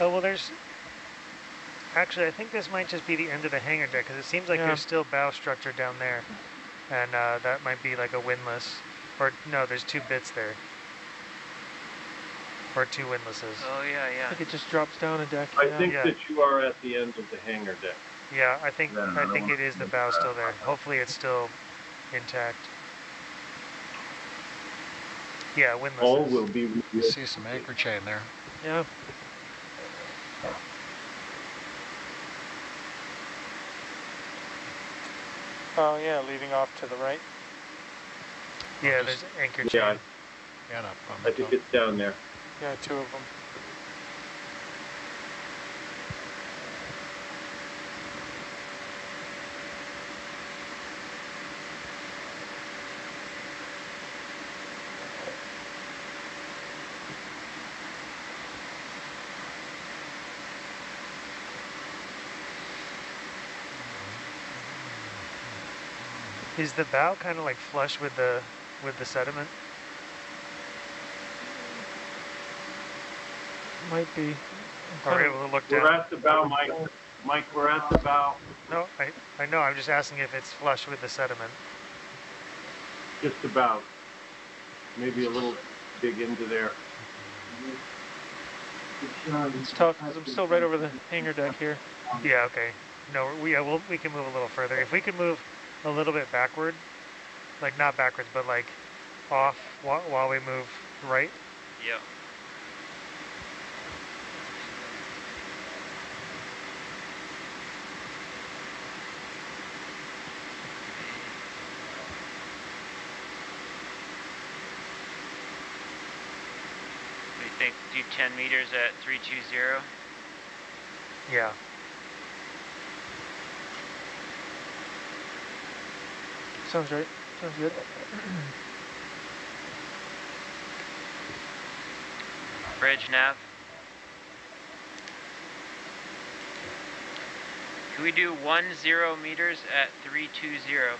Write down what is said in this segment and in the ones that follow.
Oh, well, there's... Actually, I think this might just be the end of the hangar deck, because it seems like Yeah. there's still bow structure down there. And uh, that might be like a windlass. Or, no, there's two bits there. Or two windlasses. Oh yeah, I yeah. think it just drops down a deck. I yeah. think Yeah. that you are at the end of the hangar deck. Yeah, I think Yeah, I I think don't it is the bow still there. Hopefully it's still intact. Yeah, windlasses. All will be You revealed. see some anchor chain there. Yeah. Oh yeah, leading off to the right. Yeah, there's anchor Yeah, chain. And up on I think it's down there. Yeah, two of them. Is the bow kind of like flush with the with the sediment? Might be. Are we able to look We're down? at the bow, Mike. Mike, we're at the bow. No, I I know. I'm just asking if it's flush with the sediment. Just about. Maybe a little dig into there. It's tough because I'm still right over the hangar deck here. Yeah. Okay. No, we yeah, we'll, we can move a little further. If we can move a little bit backward, like not backwards, but like off while, while we move right. We think do 10 meters at 320. Yeah. Sounds right. Sounds good. Bridge nav. Can we do one zero meters at 320?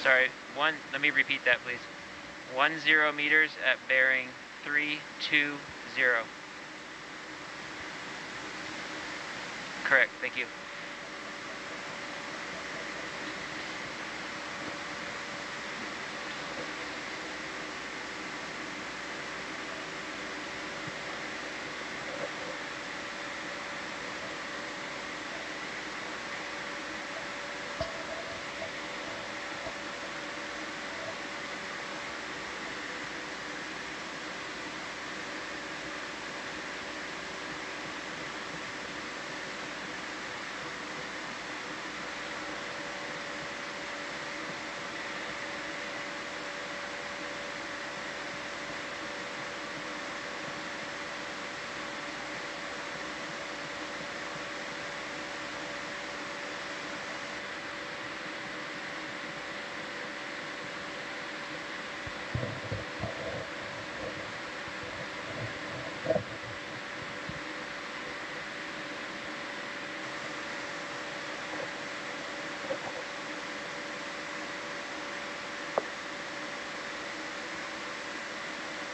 Sorry, one, let me repeat that please. One zero meters at bearing 320. Correct, thank you.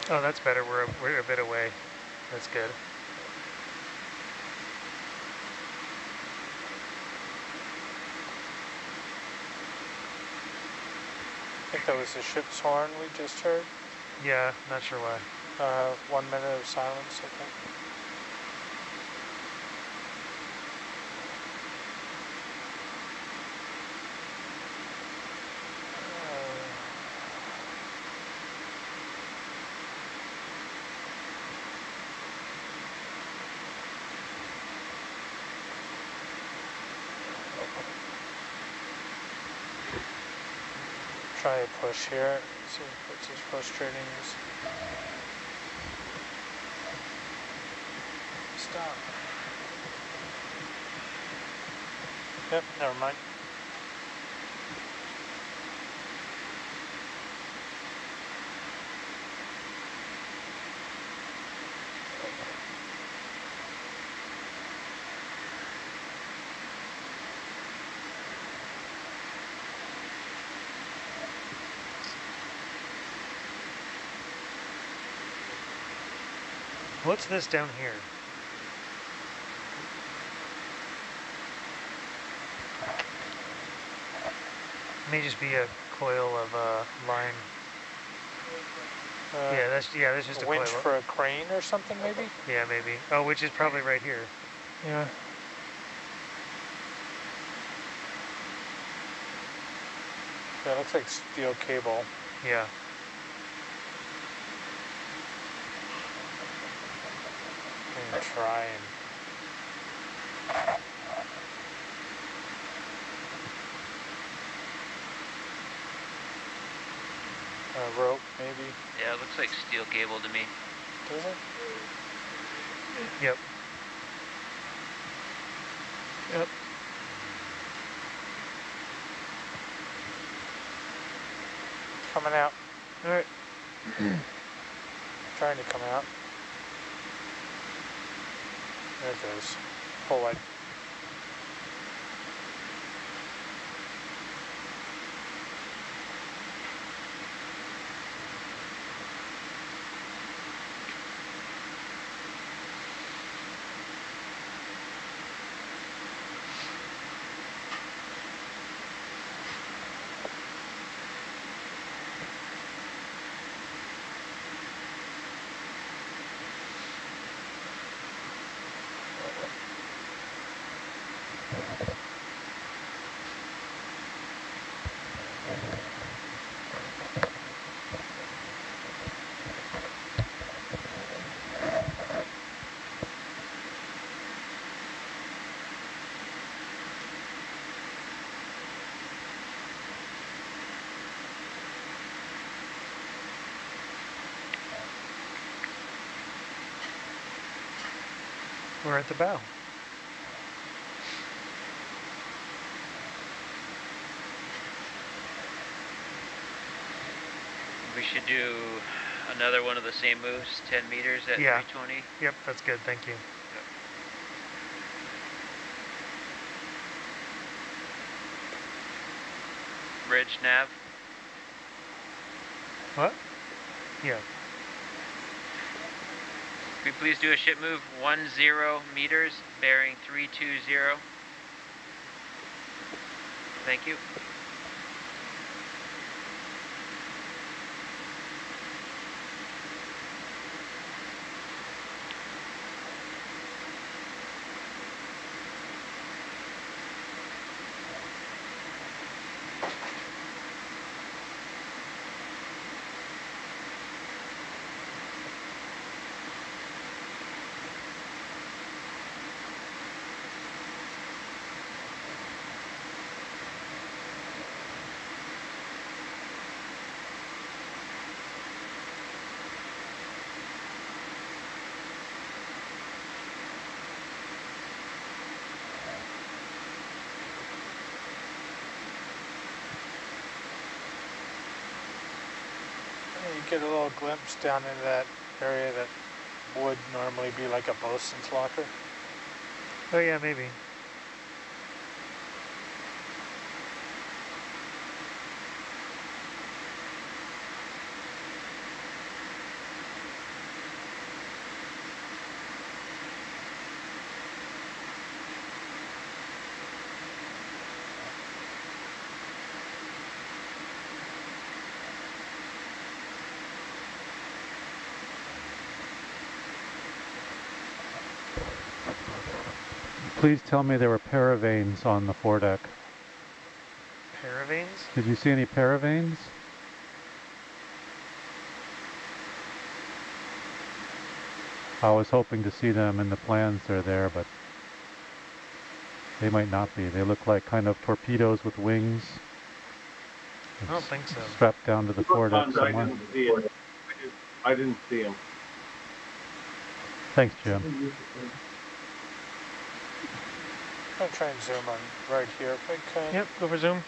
Oh, that's better. We're a, we're a bit away. That's good. I think that was the ship's horn we just heard. Yeah, not sure why. Uh, one minute of silence, I think. Push here. If it's as frustrating as. Stop. Yep, never mind. What's this down here? May just be a coil of uh, line. Uh, yeah, that's yeah, that's just a a winch coil. for a crane or something, maybe? yeah, maybe. Oh, which is probably right here. Yeah. It looks like steel cable. Yeah. I'm gonna try and. Uh, rope, maybe. Yeah, it looks like steel cable to me. Does it? Yep. Yep. Coming out. All right. Trying to come out. There it goes. We're at the bow. We should do another one of the same moves, 10 meters at Yeah. 320. Yep, that's good. Thank you. Bridge nav. What? Yeah. Could we please do a ship move 10 meters, bearing 320? Thank you. You get a little glimpse down into that area that would normally be like a bosun's locker. Oh yeah, maybe. Please tell me there were paravanes on the foredeck. Paravanes? Did you see any paravanes? I was hoping to see them in the plans they're there, but they might not be. They look like kind of torpedoes with wings. I don't think so. Strapped down to the foredeck I somewhere. didn't see him. I didn't- see him. Thanks, Jim. I'm try and zoom on right here if I can. Yep. Go for zoom.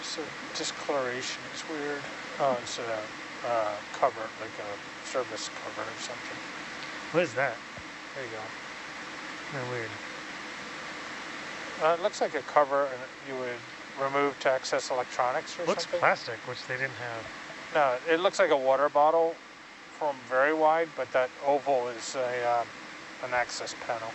Just a discoloration is weird. Oh, it's a uh, cover, like a service cover or something. What is that? There you go. Oh, weird. Uh, it looks like a cover and you would remove to access electronics or Looks something. plastic, which they didn't have. No, it looks like a water bottle from very wide, but that oval is a, um, an access panel.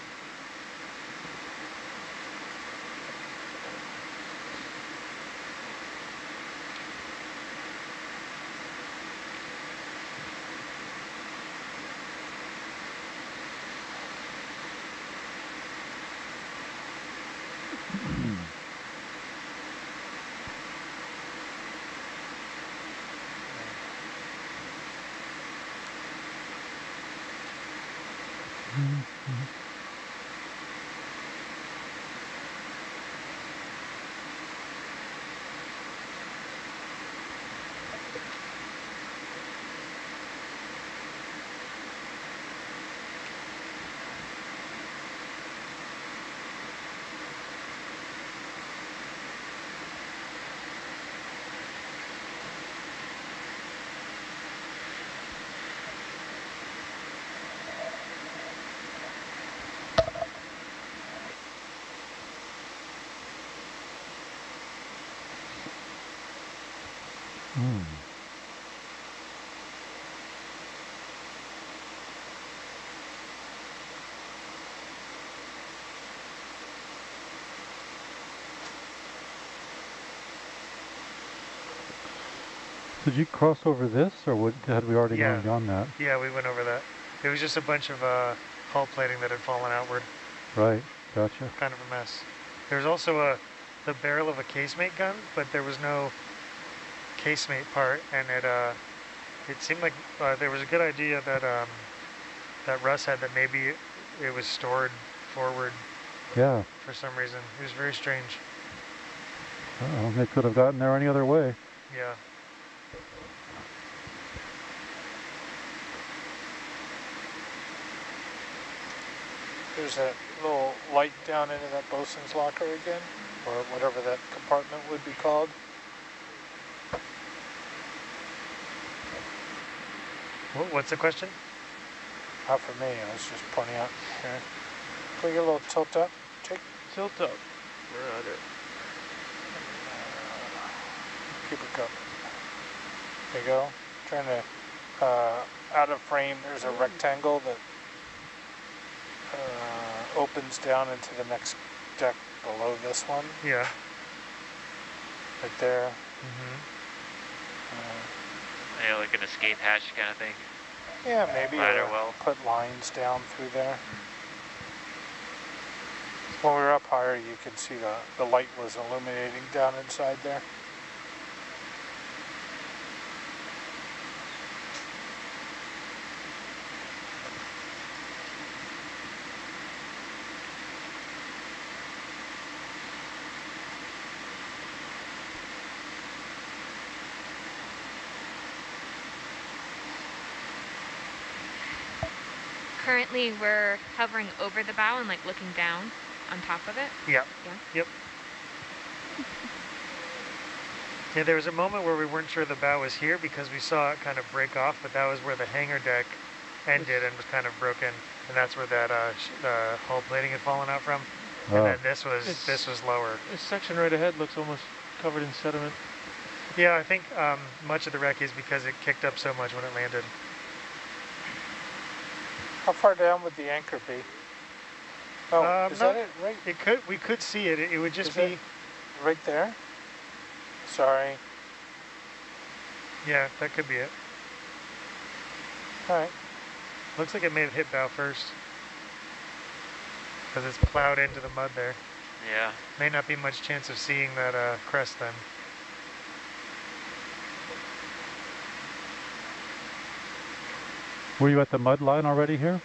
Hmm. Did you cross over this, or what, had we already Yeah. gone beyond that? Yeah, we went over that. It was just a bunch of uh, hull plating that had fallen outward. Right, gotcha. Kind of a mess. There was also a the barrel of a casemate gun, but there was no casemate part, and it uh, it seemed like uh, there was a good idea that um, that Russ had that maybe it, it was stored forward Yeah, for some reason. It was very strange. uh they could have gotten there any other way. Yeah. There's that little light down into that bosun's locker again, or whatever that compartment would be called. What's the question? Not for me, I was just pointing out here. Get a little tilt up, Jake? Tilt up. We're at it. Keep it going. There you go. Trying to, uh, out of frame, there's a rectangle that uh, opens down into the next deck below this one, Yeah. right there. Mm-hmm. Uh, Yeah, like an escape hatch kind of thing. yeah, maybe Ladder well. put lines down through there. When we were up higher, you could see the, the light was illuminating down inside there. Currently, we're hovering over the bow and like looking down on top of it. Yeah. Yeah. Yep. Yeah, there was a moment where we weren't sure the bow was here because we saw it kind of break off, but that was where the hangar deck ended and was kind of broken, and that's where that uh, sh- the hull plating had fallen out from. Oh. And Oh, then this was It's- this was lower. This section right ahead looks almost covered in sediment. Yeah, I think um, much of the wreck is because it kicked up so much when it landed. How far down would the anchor be? Oh, Um, is no. that it? Right, It could we could see it. It, it would just Is be right there? Sorry. yeah, that could be it. All right. Looks like it may have hit bow first because it's plowed into the mud there. Yeah. May not be much chance of seeing that uh, crest then. Were you at the mud line already here?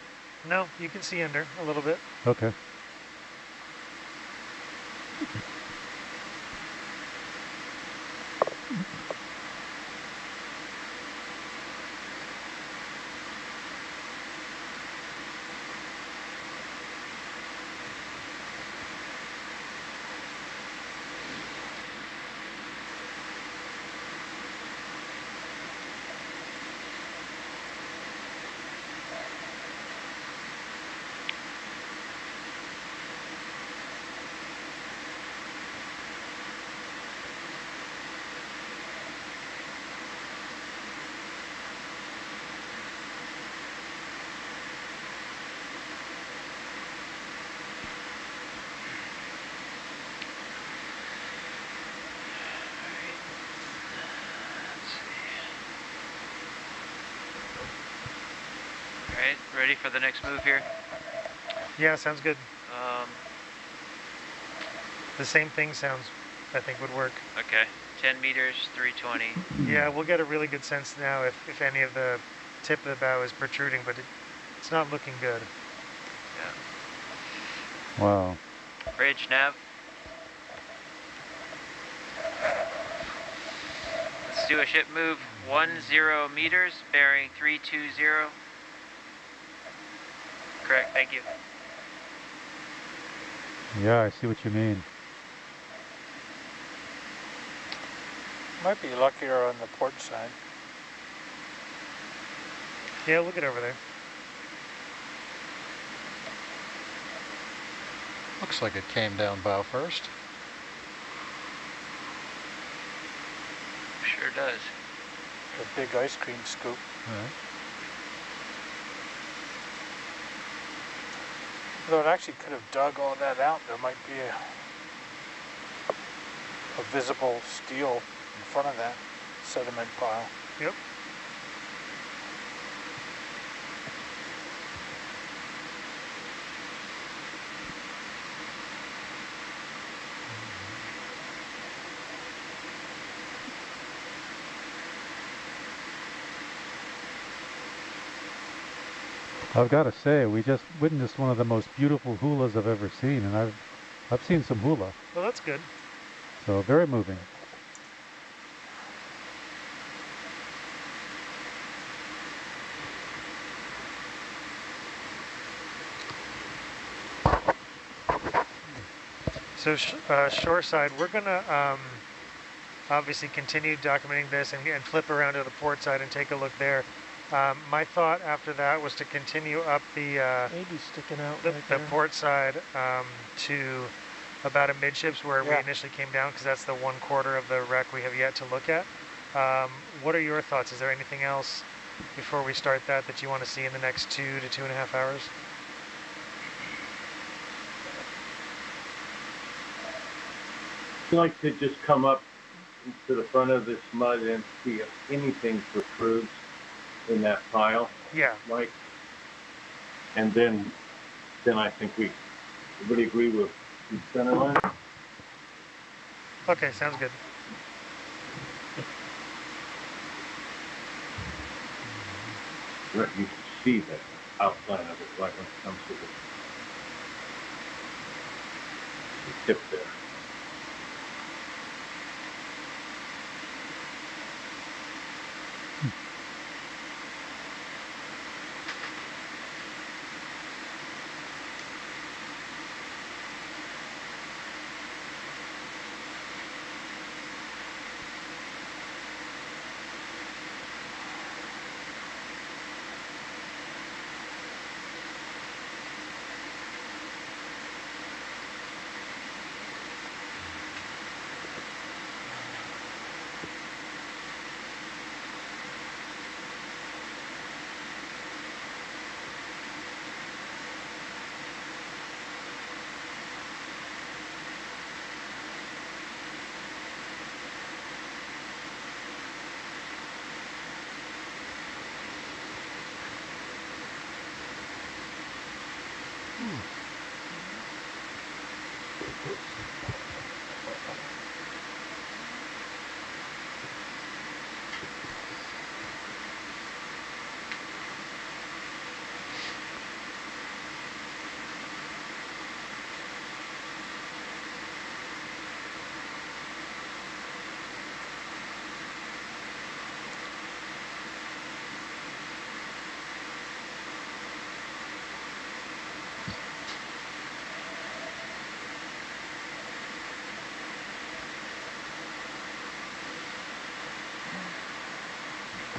No, you can see under a little bit. Okay. Alright, ready for the next move here? Yeah, sounds good. Um, The same thing sounds, I think, would work. okay. 10 meters, 320. Yeah, we'll get a really good sense now if, if any of the tip of the bow is protruding, but it, it's not looking good. Yeah. Wow. Bridge nav. Let's do a ship move. One zero meters, bearing 320. Correct, thank you. Yeah, I see what you mean. Might be luckier on the port side. Yeah, look at over there. Looks like it came down bow first. Sure does. A big ice cream scoop. Yeah. Though it actually could have dug all that out, there might be a, a visible steel in front of that sediment pile. Yep. I've got to say, we just witnessed one of the most beautiful hulas I've ever seen, and I've I've seen some hula, Well, that's good. so very moving. So sh- uh, shoreside, we're gonna um, obviously continue documenting this and, and flip around to the port side and take a look there. Um, my thought after that was to continue up the uh, Maybe sticking out the, right the port side um, to about a midships where we initially came down because that's the one quarter of the wreck we have yet to look at. Um, what are your thoughts? Is there anything else before we start that that you want to see in the next two to two and a half hours? I'd like to just come up to the front of this mud and see if anything protrudes in that pile, Yeah, Mike. And then, then I think we, everybody agree with the center line? okay, sounds good. Right, you can see the outline of it like when it comes to the, the tip there.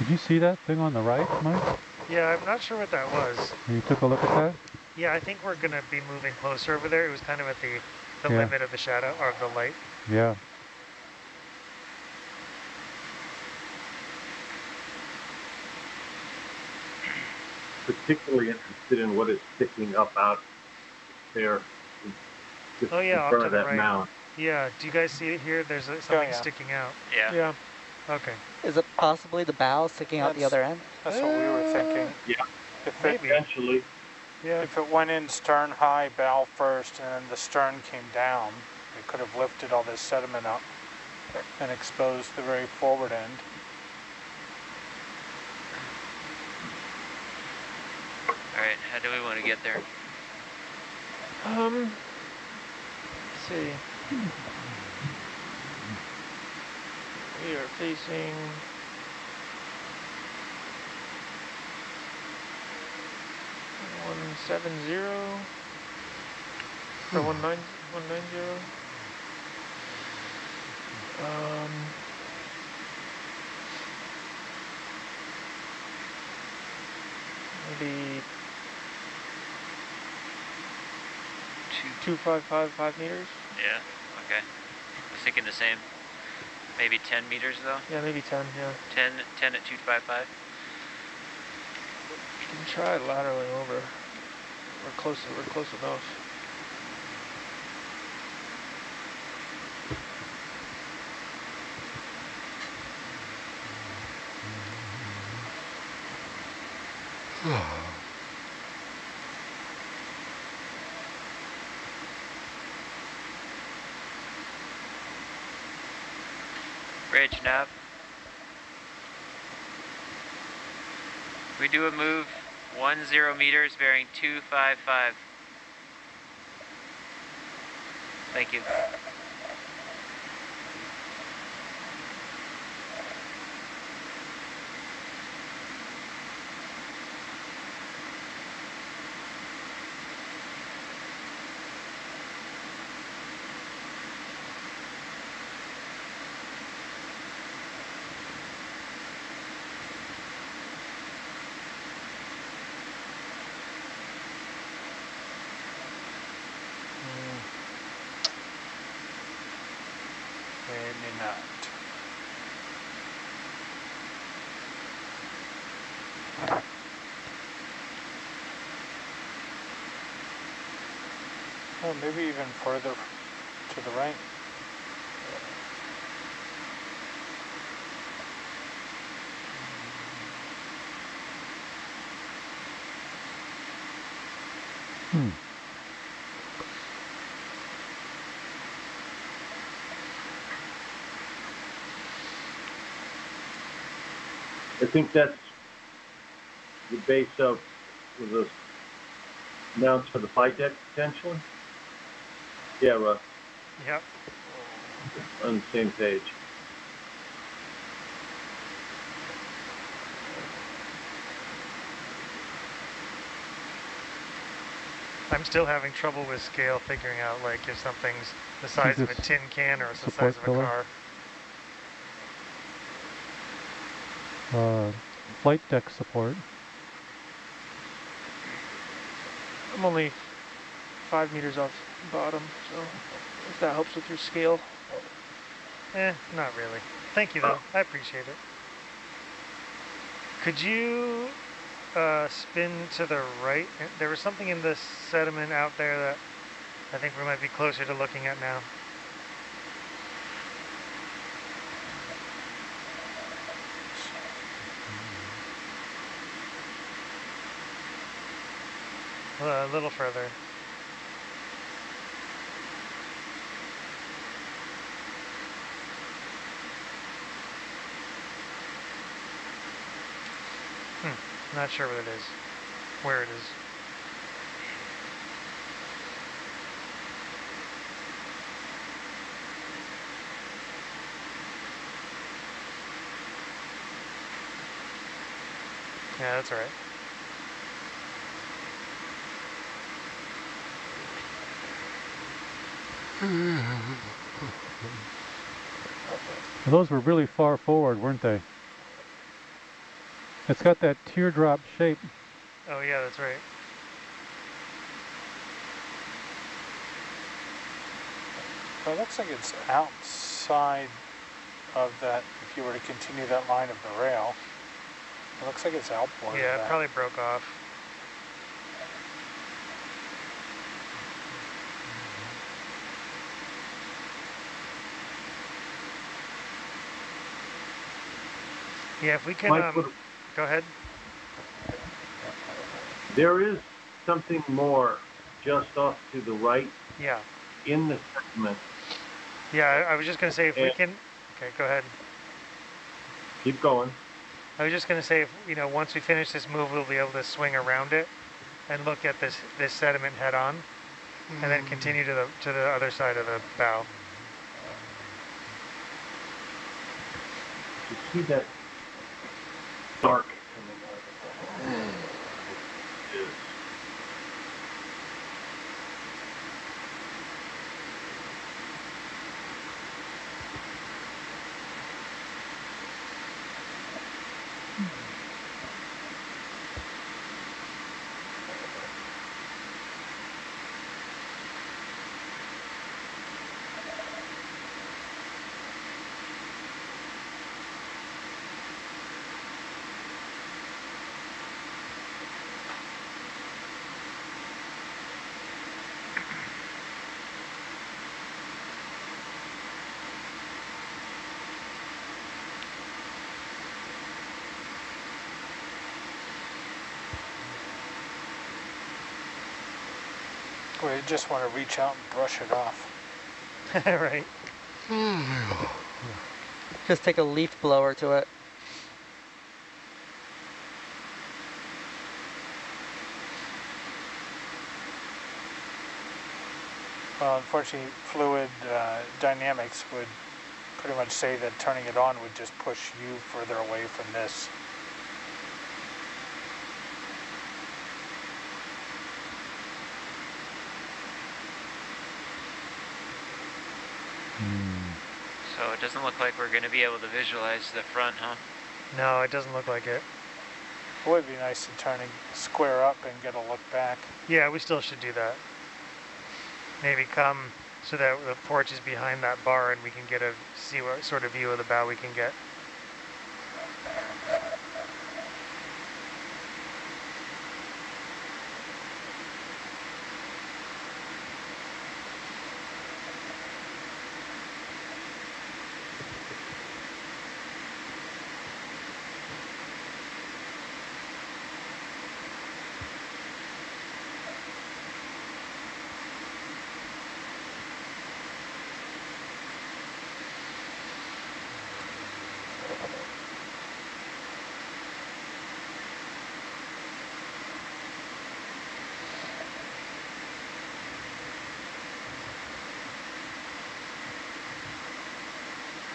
Did you see that thing on the right, Mike? Yeah, I'm not sure what that was. You took a look at that? Yeah, I think we're gonna be moving closer over there. It was kind of at the the Yeah. limit of the shadow or of the light. Yeah. Particularly interested in what is sticking up out there. Just Oh, yeah, in off front to of the that right. mound. Yeah, do you guys see it here? There's a, something yeah. sticking out. Yeah. Yeah. Okay. Is it possibly the bow sticking out the other end? That's what we were thinking. If it, Maybe. Eventually, Yeah. if it went in stern high, bow first, and then the stern came down, it could have lifted all this sediment up and exposed the very forward end. Alright, how do we want to get there? Um, let's see. We are facing. One seven zero or one nine one nine zero. Um, maybe Two. two five five five meters. Yeah, okay. I was thinking the same. Maybe 10 meters though? Yeah, maybe ten. Yeah. 10, 10 at 255? You can try laterally over. We're close. We're close enough. Bridge nav. We do a move one zero meters bearing two five five. Thank you. Hmm. Maybe not. Oh, maybe even further to the right. Hmm. I think that's the base of the mounts for the flight deck potentially. Yeah, Russ, Yep. on the same page. I'm still having trouble with scale figuring out like if something's the size of a tin can or it's the size of a pillar? car. Uh, flight deck support. I'm only five meters off the bottom, so if that helps with your scale. Eh, not really. Thank you though. I appreciate it. Could you uh, spin to the right? Uh, There was something in this sediment out there that I think we might be closer to looking at now. Uh, a little further. Hmm. Not sure what it is. Where it is. Yeah, that's all right. Those were really far forward, weren't they? It's got that teardrop shape. Oh yeah, that's right. It looks like it's outside of that, if you were to continue that line of the rail. It looks like it's outboard of Yeah, it probably broke off. Yeah, if we can, Mike, um, what- go ahead. There is something more just off to the right Yeah. in the segment. Yeah, I, was just gonna say if we can. Okay, go ahead. Keep going. I was just gonna say if you know once we finish this move, we'll be able to swing around it and look at this this sediment head on, and then continue to the to the other side of the bow. You see that dark coming out of the is We just want to reach out and brush it off. right. Just take a leaf blower to it. Well, unfortunately, fluid uh, dynamics would pretty much say that turning it on would just push you further away from this. So it doesn't look like we're going to be able to visualize the front, huh? No, it doesn't look like it. It would be nice to turn and square up and get a look back. Yeah, we still should do that. Maybe come so that the porch is behind that bar and we can get a see what sort of view of the bow we can get.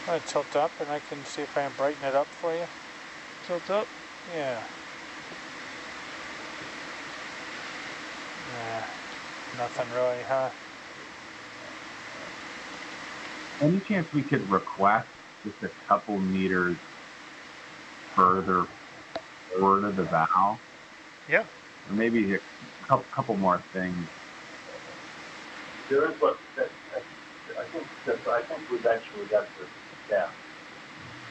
I'm going to tilt up and I can see if I can brighten it up for you. Tilt up. Yeah. Nah, nothing really, huh? Any chance we could request just a couple meters further forward of the bow? Yeah. Or maybe a couple, couple more things. There is what, that, that- I think, that, I think we've actually got the, yeah.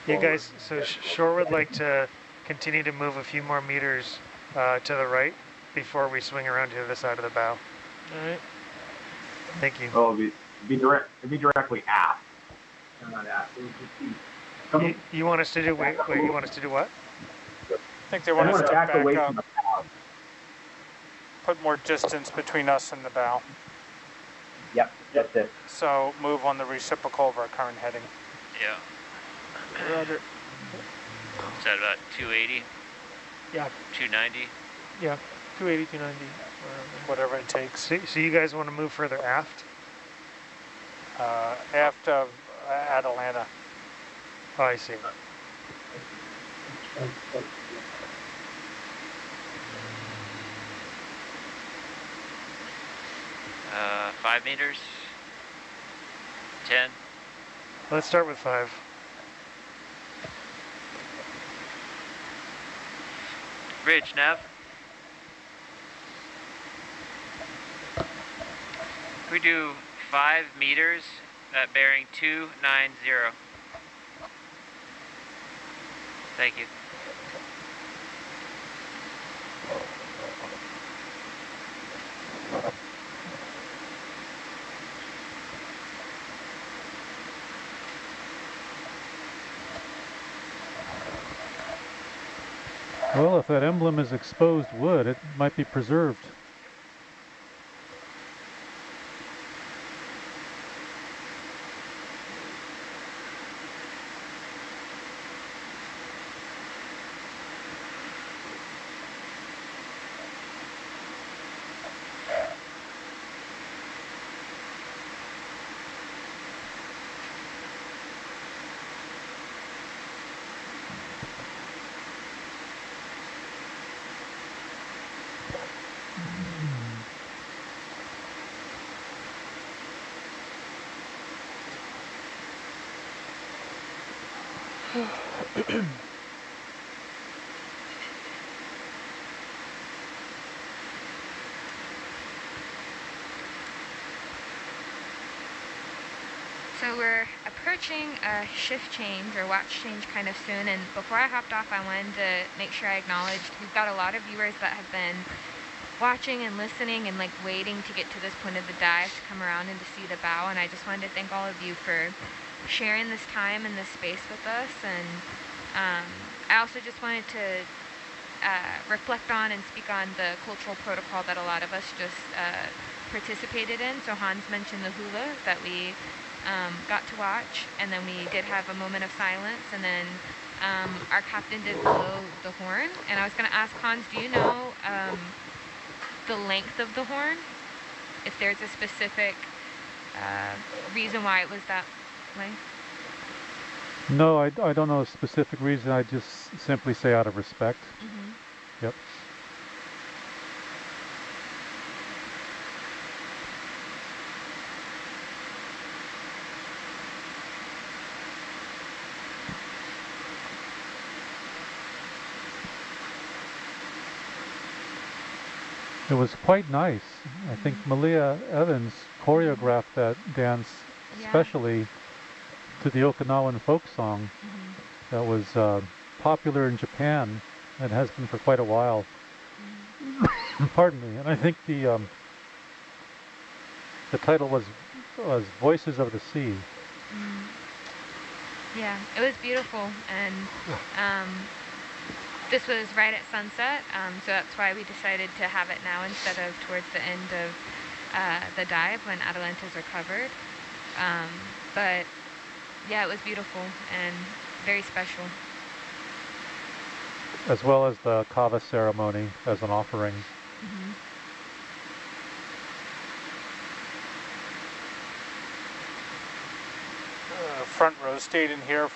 You Forward. guys, so Sh- Shore would like to continue to move a few more meters uh, to the right before we swing around to the other side of the bow. All right. Thank you. Oh, be, be direct, it'd be directly aft. Not aft, it would just be- Come, You, you want us to do wait, wait? You want us to do what? I think they want us to to back back away up, from the bow. put more distance between us and the bow. Yep, that's it. So move on the reciprocal of our current heading. Yeah. Roger. Is that about 280, Yeah. 290? Yeah. 280, 290. whatever. Whatever it takes. So, so you guys want to move further aft? Uh, aft of uh, Atalanta. Oh, I see. Uh, five meters? 10? Let's start with five. Bridge, nav? We do five meters at bearing 290. Thank you. Well, if that emblem is exposed wood, it might be preserved. We're approaching a shift change or watch change kind of soon. And before I hopped off, I wanted to make sure I acknowledged we've got a lot of viewers that have been watching and listening and like waiting to get to this point of the dive to come around and to see the bow. And I just wanted to thank all of you for sharing this time and this space with us. And um, I also just wanted to uh, reflect on and speak on the cultural protocol that a lot of us just uh, participated in. So Hans mentioned the hula that we um, got to watch, and then we did have a moment of silence, and then um, our captain did blow the horn. And I was going to ask Hans, do you know um, the length of the horn? If there's a specific uh, reason why it was that length? No, I, I don't know a specific reason. I just simply say out of respect. hmm Yep. It was quite nice. I think Malia Evans choreographed that dance Yeah. especially to the Okinawan folk song hmm that was uh, popular in Japan and has been for quite a while. Pardon me. And I think the um, the title was was Voices of the Sea. Mm. Yeah, it was beautiful, and um, this was right at sunset, um, so that's why we decided to have it now instead of towards the end of uh, the dive when Atalantas are covered. Um, but yeah, it was beautiful and very special. as well as the kava ceremony as an offering. hmm uh, front row stayed in here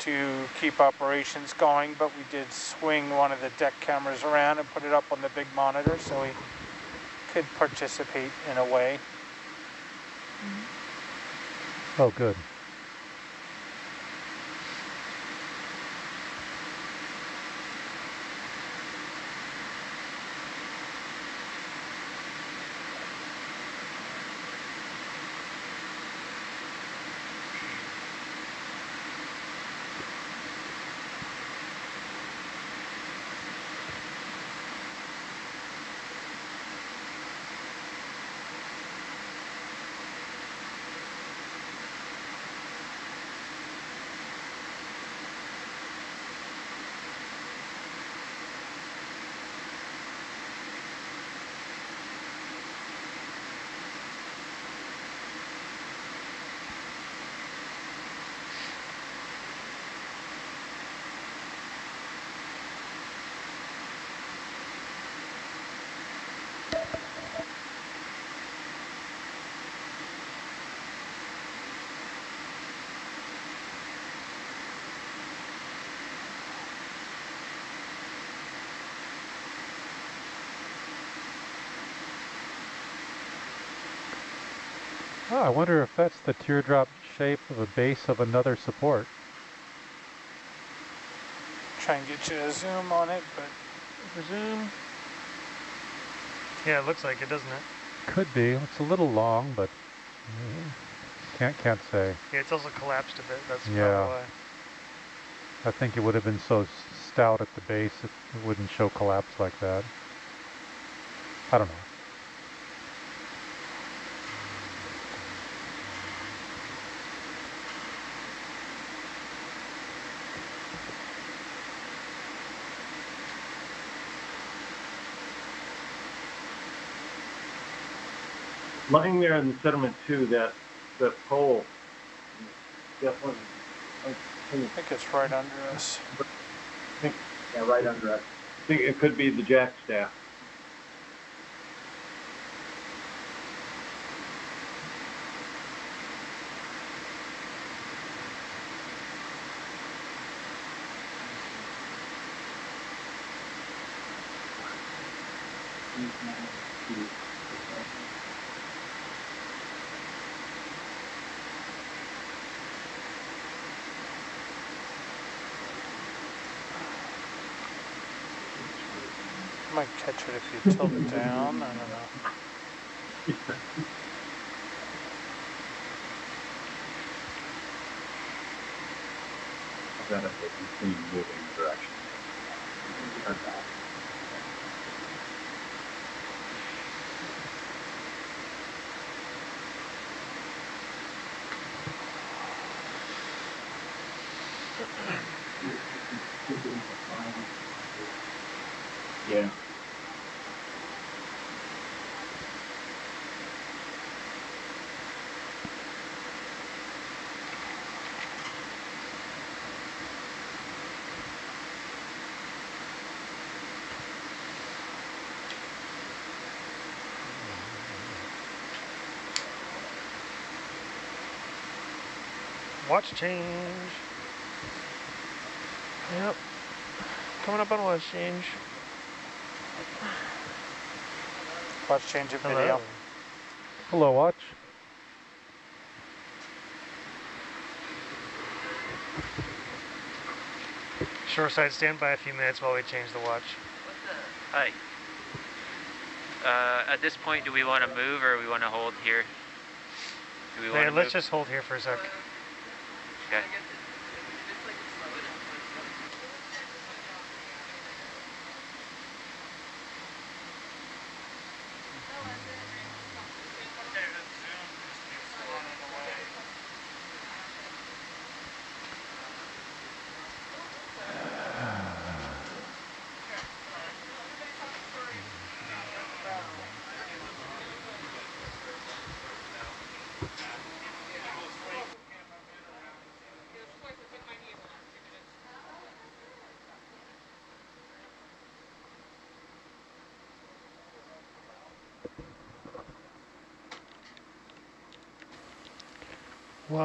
to keep operations going, but we did swing one of the deck cameras around and put it up on the big monitor so we could participate in a way. Oh, good. Oh, I wonder if that's the teardrop shape of the base of another support. Try and get you a zoom on it, but Zoom. Yeah, it looks like it, doesn't it? Could be. It's a little long, but can't can't say. Yeah, it's also collapsed a bit. That's Yeah. why. I think it would have been so stout at the base it, it wouldn't show collapse like that. I don't know. Lying there in the sediment too, that, that pole, definitely, I I think it's right under us. Yeah, right under us. I think it could be the jack staff. Might catch it if you tilt it down. I don't know. That if they continue moving the Watch change. Yep. Coming up on watch change. Watch change of Hello. video. Hello, watch. Shoreside, stand by a few minutes while we change the watch. Hi. Uh, at this point, do we want to move or we want to hold here? Do we want Yeah, to let's move? just hold here for a sec. Okay.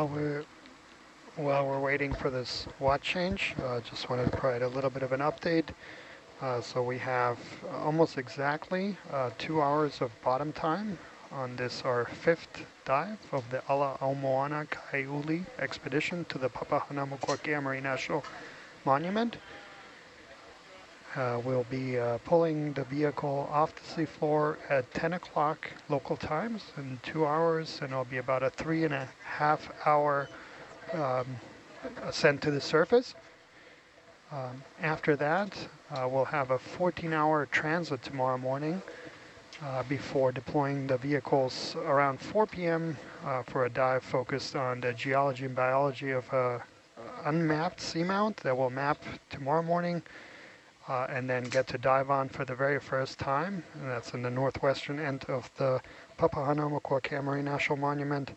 While we're while we're waiting for this watch change, uh, just wanted to provide a little bit of an update. Uh, so we have almost exactly uh, two hours of bottom time on this our fifth dive of the Ala Aumoana Kaiuli expedition to the Papahanaumokuakea Marine National Monument. Uh, we'll be uh, pulling the vehicle off the seafloor at 10 o'clock local times in two hours, and it'll be about a three and a half hour um, ascent to the surface. Um, after that, uh, we'll have a 14-hour transit tomorrow morning uh, before deploying the vehicles around 4 p.m. Uh, for a dive focused on the geology and biology of a unmapped seamount that we'll map tomorrow morning uh, and then get to dive on for the very first time. And that's in the northwestern end of the Papahanaumokuakea Marine National Monument.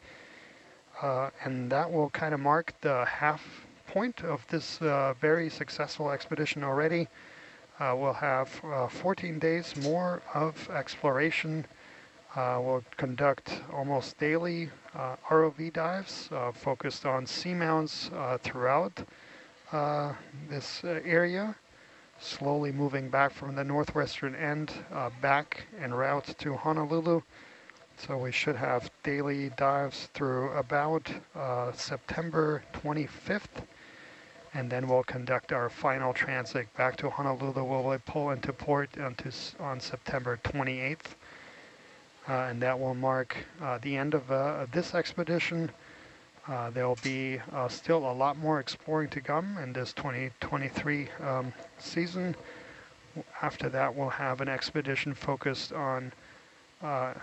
Uh, and that will kind of mark the half point of this uh, very successful expedition already. Uh, we'll have uh, 14 days more of exploration. Uh, we'll conduct almost daily ROV dives focused on seamounts throughout this area, slowly moving back from the northwestern end uh, back en route to Honolulu. So we should have daily dives through about uh, September 25th, and then we'll conduct our final transit back to Honolulu. We'll pull into port on September 28th, uh, and that will mark uh, the end of, uh, of this expedition. Uh, there'll be uh, still a lot more exploring to come in this 2023 um, season. After that, we'll have an expedition focused on uh,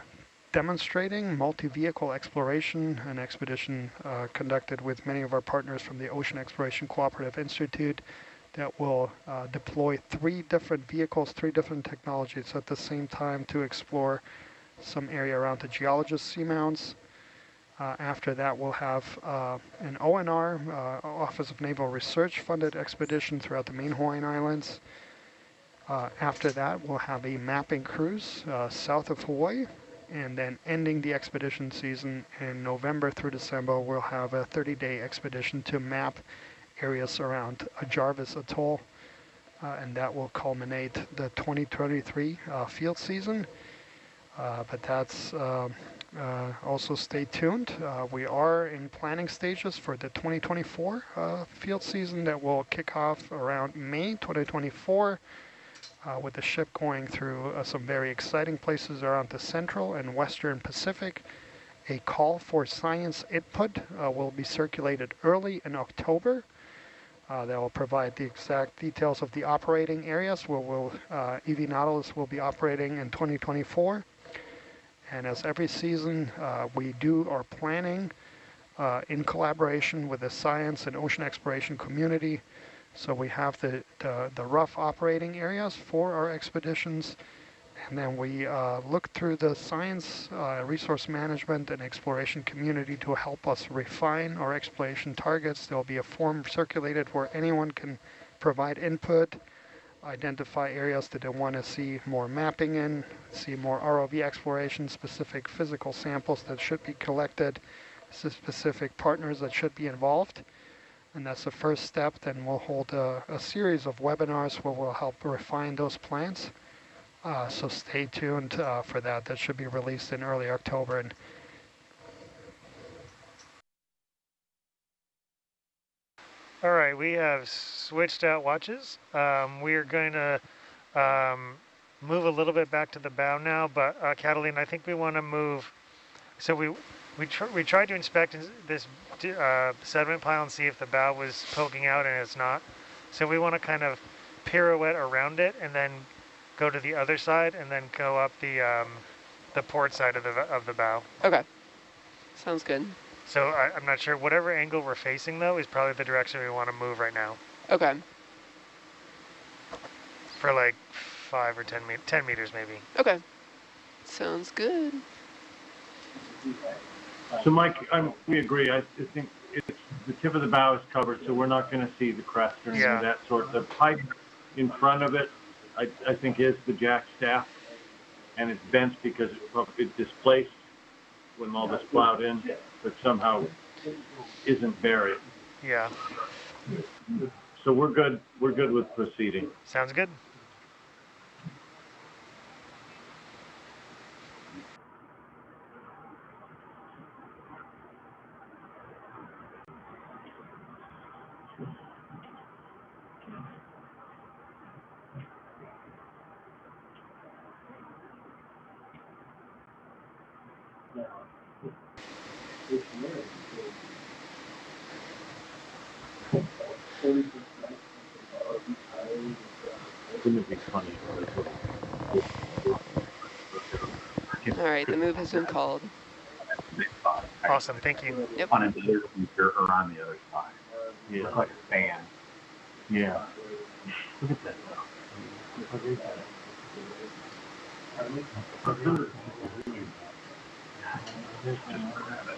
demonstrating multi-vehicle exploration, an expedition uh, conducted with many of our partners from the Ocean Exploration Cooperative Institute that will uh, deploy three different vehicles, three different technologies at the same time to explore some area around the geologist seamounts. Uh, after that, we'll have uh, an ONR, uh, Office of Naval Research, funded expedition throughout the main Hawaiian Islands. Uh, after that, we'll have a mapping cruise uh, south of Hawaii, and then ending the expedition season in November through December, we'll have a 30-day expedition to map areas around a Jarvis Atoll, and that will culminate the 2023 uh, field season. But that's um, uh, also stay tuned. Uh, we are in planning stages for the 2024 uh, field season that will kick off around May 2024 with the ship going through some very exciting places around the central and western Pacific. A call for science input will be circulated early in October. Uh, that will provide the exact details of the operating areas where we'll, uh, EV Nautilus will be operating in 2024. And as every season, uh, we do our planning uh, in collaboration with the science and ocean exploration community. So we have the, the, the rough operating areas for our expeditions and then we uh, look through the science, uh, resource management, and exploration community to help us refine our exploration targets. There will be a form circulated where anyone can provide input, identify areas that they want to see more mapping in, see more ROV exploration, specific physical samples that should be collected, specific partners that should be involved. And that's the first step. Then we'll hold a, a series of webinars where we'll help refine those plans. Uh, so stay tuned uh, for that. That should be released in early October. And All right, we have switched out watches. Um, we are going to um, move a little bit back to the bow now, but uh, Catalina, I think we want to move. So we we tr we tried to inspect this uh, sediment pile and see if the bow was poking out, and it's not. So we want to kind of pirouette around it and then go to the other side and then go up the um, the port side of the of the bow. Okay, sounds good. So I, am not sure. Whatever angle we're facing though is probably the direction we want to move right now. Okay. For like five or ten, me 10 meters maybe. Okay, sounds good. So Mike, I'm, we agree. I, I think it's the tip of the bow is covered, so we're not going to see the crest or anything Yeah. of that sort. The pipe in front of it I, I think is the jack staff, and it's bent because it, it displaced when all this plowed in, but somehow isn't buried. Yeah, So we're good. We're good with proceeding. sounds good. Wouldn't it be funny? All right, the move has been called. Awesome, thank you. Yep. On another feature or on the other side. Yeah. Like a fan. Yeah. Look at that. Anybody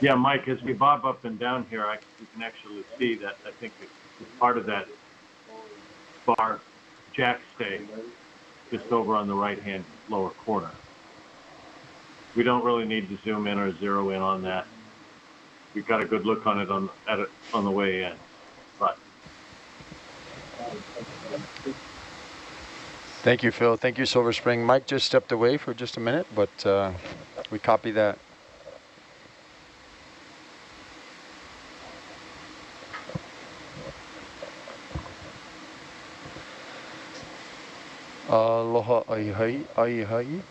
Yeah, Mike, as we bob up and down here, I, we can actually see that, I think it's part of that bar jack stay just over on the right-hand lower corner. We don't really need to zoom in or zero in on that. We got a good look on it on, at it, on the way in, but Thank you, Phil. Thank you, Silver Spring. Mike just stepped away for just a minute, but uh, we copy that. Aloha aihai, aihai.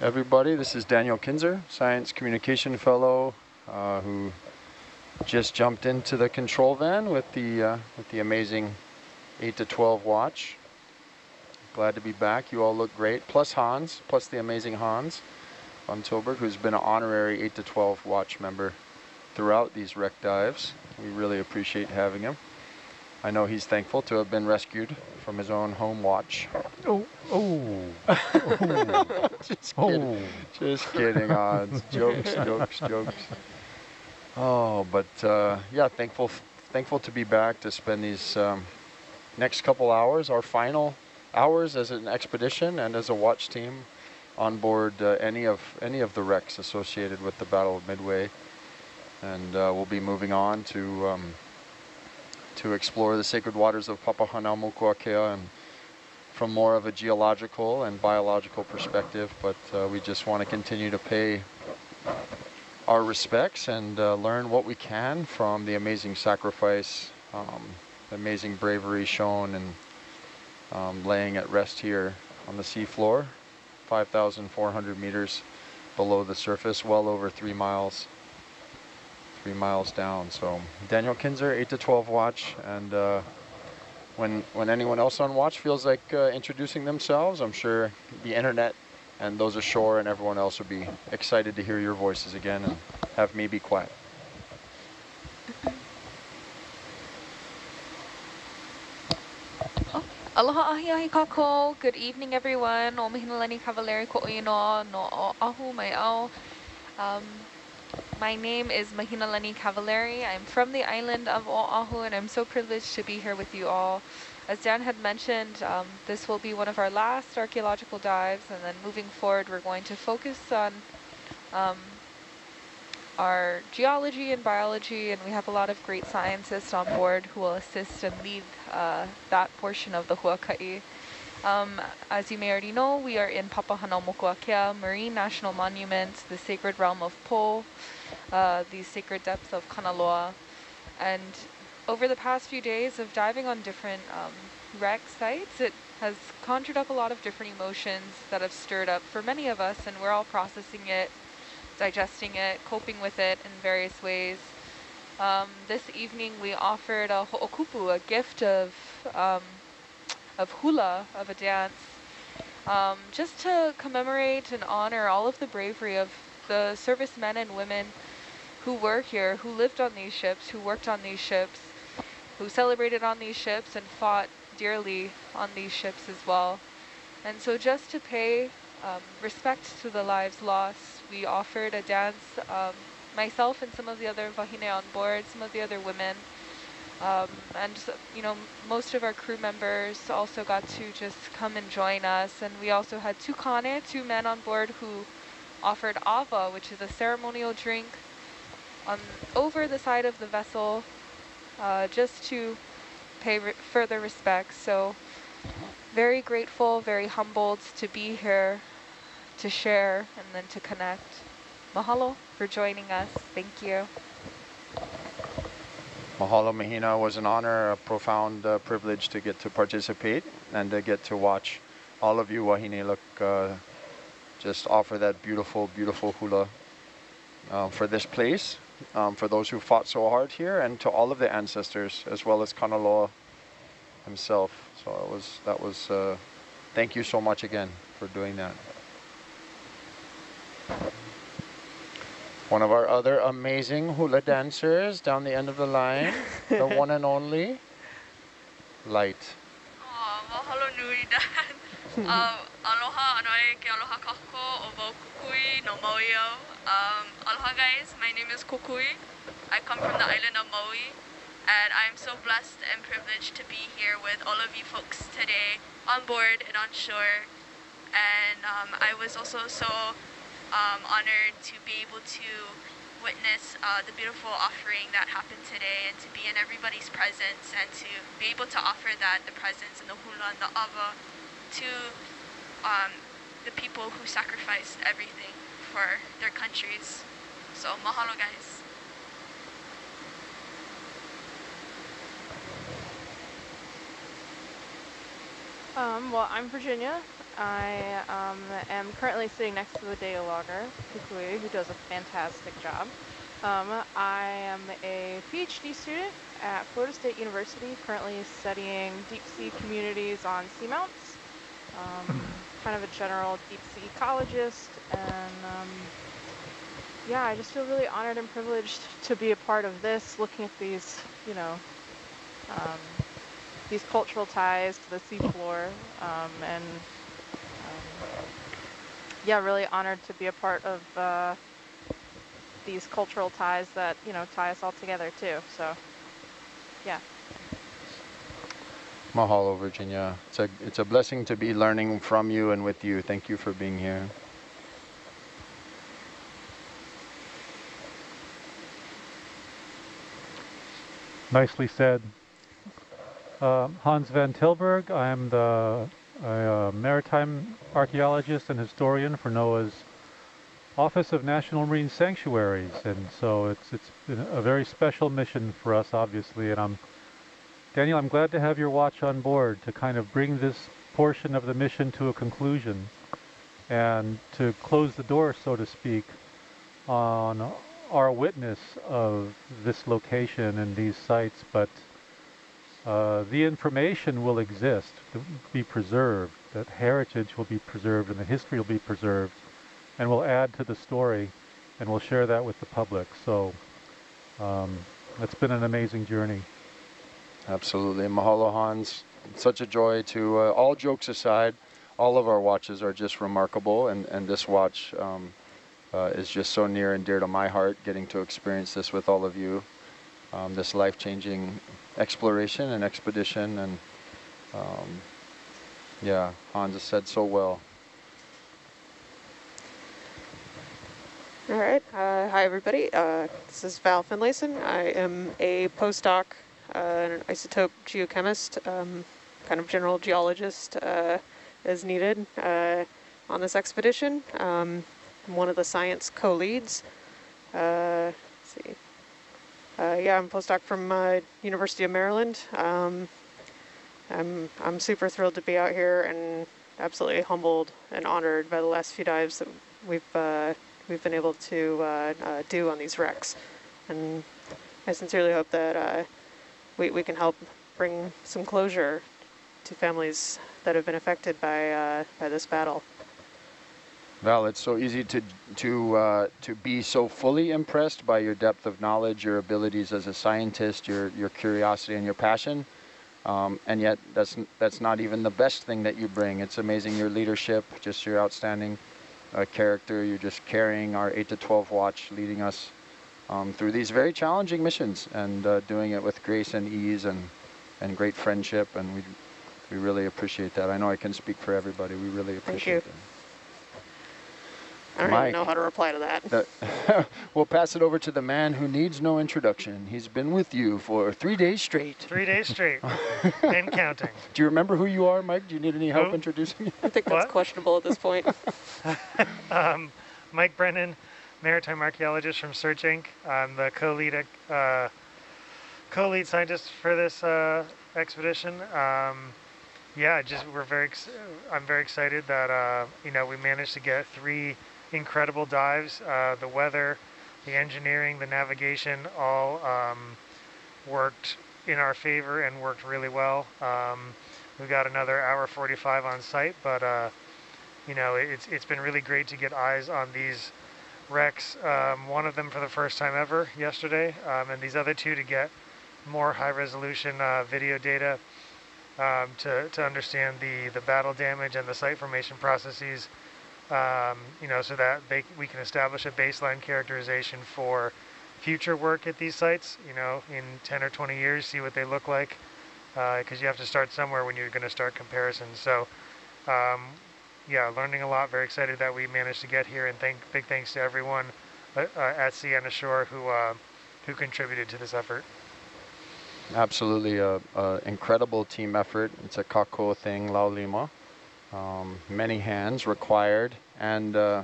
Everybody, this is Daniel Kinzer, Science Communication Fellow, uh, who just jumped into the control van with the uh, with the amazing 8 to 12 watch. Glad to be back. You all look great. Plus Hans, plus the amazing Hans van Tilburg, who's been an honorary 8 to 12 watch member throughout these wreck dives. We really appreciate having him. I know he's thankful to have been rescued from his own home watch. Oh, oh, oh. just kidding. Just kidding, Hans. jokes, jokes, jokes. Oh, but uh, yeah, thankful, thankful to be back to spend these um, next couple hours, our final hours as an expedition and as a watch team on board uh, any of any of the wrecks associated with the Battle of Midway, and uh, we'll be moving on to um, to explore the sacred waters of Papahanaumokuakea and from more of a geological and biological perspective, but uh, we just want to continue to pay our respects and uh, learn what we can from the amazing sacrifice, um, the amazing bravery shown and um, laying at rest here on the seafloor, 5,400 meters below the surface, well over three miles, three miles down. So Daniel Kinzer, 8 to 12 watch, and uh, when when anyone else on watch feels like uh, introducing themselves, I'm sure the internet and those ashore and everyone else would be excited to hear your voices again and have me be quiet. Oh, aloha ahi ahi kako. Good evening, everyone. O Mahinalani Cavalieri ko no no ahu mai au. My name is Mahinalani Cavalieri. I'm from the island of Oahu, and I'm so privileged to be here with you all. As Dan had mentioned, um, this will be one of our last archaeological dives, and then moving forward, we're going to focus on um, our geology and biology, and we have a lot of great scientists on board who will assist and lead uh, that portion of the Huaka'i. Um, as you may already know, we are in Papahanaumokuakea Marine National Monument, the sacred realm of Po, uh, the sacred depths of Kanaloa, and over the past few days of diving on different um, wreck sites, it has conjured up a lot of different emotions that have stirred up for many of us, and we're all processing it, digesting it, coping with it in various ways. Um, this evening we offered a ho'okupu, a gift of, um, of hula, of a dance, um, just to commemorate and honor all of the bravery of the servicemen and women who were here, who lived on these ships, who worked on these ships, who celebrated on these ships and fought dearly on these ships as well. And so just to pay um, respect to the lives lost, we offered a dance, um, myself and some of the other wahine on board, some of the other women, um, and you know, most of our crew members also got to just come and join us. And we also had two kane, two men on board who offered ava, which is a ceremonial drink, on over the side of the vessel uh, just to pay re further respects. So very grateful, very humbled to be here, to share, and then to connect. Mahalo for joining us. Thank you. Mahalo Mahina was an honor, a profound uh, privilege to get to participate and to get to watch all of you Wahine look, uh, just offer that beautiful, beautiful hula uh, for this place um, for those who fought so hard here and to all of the ancestors as well as Kanaloa himself. So it was that was uh, thank you so much again for doing that. One of our other amazing hula dancers down the end of the line, the one and only Light. Oh, mahalo nui dan. uh, aloha anoi ke aloha kako o kukui no Mauiau. Um, aloha guys, my name is Kukui. I come from the island of Maui and I'm so blessed and privileged to be here with all of you folks today on board and on shore. And um, I was also so um, honored to be able to witness uh, the beautiful offering that happened today and to be in everybody's presence and to be able to offer that, the presence and the hula and the ava to um, the people who sacrificed everything for their countries. So mahalo guys. Um, well, I'm Virginia. I um, am currently sitting next to the data logger, Kukui, who does a fantastic job. Um, I am a PhD student at Florida State University, currently studying deep sea communities on seamounts. Um, kind of a general deep sea ecologist, and um, yeah, I just feel really honored and privileged to be a part of this, looking at these, you know, um, these cultural ties to the seafloor, um, and yeah, really honored to be a part of uh, these cultural ties that, you know, tie us all together too. So, yeah. Mahalo, Virginia. It's a, it's a blessing to be learning from you and with you. Thank you for being here. Nicely said. Uh, Hans van Tilburg. I'm the uh, maritime archaeologist and historian for NOAA's Office of National Marine Sanctuaries, and so it's it's been a very special mission for us, obviously. And I'm Daniel. I'm glad to have your watch on board to kind of bring this portion of the mission to a conclusion and to close the door, so to speak, on our witness of this location and these sites, but uh, the information will exist, be preserved, that heritage will be preserved and the history will be preserved, and we'll add to the story, and we'll share that with the public. So um, it's been an amazing journey. Absolutely. Mahalo, Hans. Such a joy to, uh, all jokes aside, all of our watches are just remarkable, and, and this watch um, uh, is just so near and dear to my heart, getting to experience this with all of you, um, this life-changing exploration and expedition. And um, yeah, Hans has said so well. All right. Uh, hi, everybody. Uh, this is Val Finlayson. I am a postdoc, uh, an isotope geochemist, um, kind of general geologist uh, as needed uh, on this expedition. Um, I'm one of the science co-leads. Uh, see. Uh, yeah, I'm a postdoc from uh, University of Maryland. Um, I'm I'm super thrilled to be out here and absolutely humbled and honored by the last few dives that we've uh, we've been able to uh, uh, do on these wrecks. And I sincerely hope that uh, we we can help bring some closure to families that have been affected by by this battle. Val, it's so easy to to uh, to be so fully impressed by your depth of knowledge, your abilities as a scientist, your your curiosity and your passion, um, and yet that's that's not even the best thing that you bring. It's amazing your leadership, just your outstanding uh, character. You're just carrying our 8 to 12 watch, leading us um, through these very challenging missions, and uh, doing it with grace and ease and and great friendship. And we we really appreciate that. I know I can speak for everybody. We really appreciate Thank you. that. I don't Mike. even know how to reply to that. we'll pass it over to the man who needs no introduction. He's been with you for three days straight. Three days straight and counting. Do you remember who you are, Mike? Do you need any help Who? introducing you? I think that's What? questionable at this point. um, Mike Brennan, maritime archaeologist from Search Inc. I'm the co-lead uh, co-lead scientist for this uh, expedition. Um, yeah, just we're very. I'm very excited that uh, you know we managed to get three incredible dives. Uh, the weather, the engineering, the navigation, all um, worked in our favor and worked really well. Um, we've got another hour 45 on site, but uh, you know it's it's been really great to get eyes on these wrecks. Um, one of them for the first time ever yesterday, um, and these other two to get more high resolution uh, video data um, to, to understand the, the battle damage and the site formation processes, um, you know, so that they, we can establish a baseline characterization for future work at these sites, you know, in 10 or 20 years, see what they look like, because you have to start somewhere when you're going to start comparisons. So, um, yeah, learning a lot. Very excited that we managed to get here, and thank big thanks to everyone uh, uh, at sea and ashore who uh, who contributed to this effort. Absolutely, a, a incredible team effort. It's a kako thing, Lau Lima. Um, many hands required, and uh,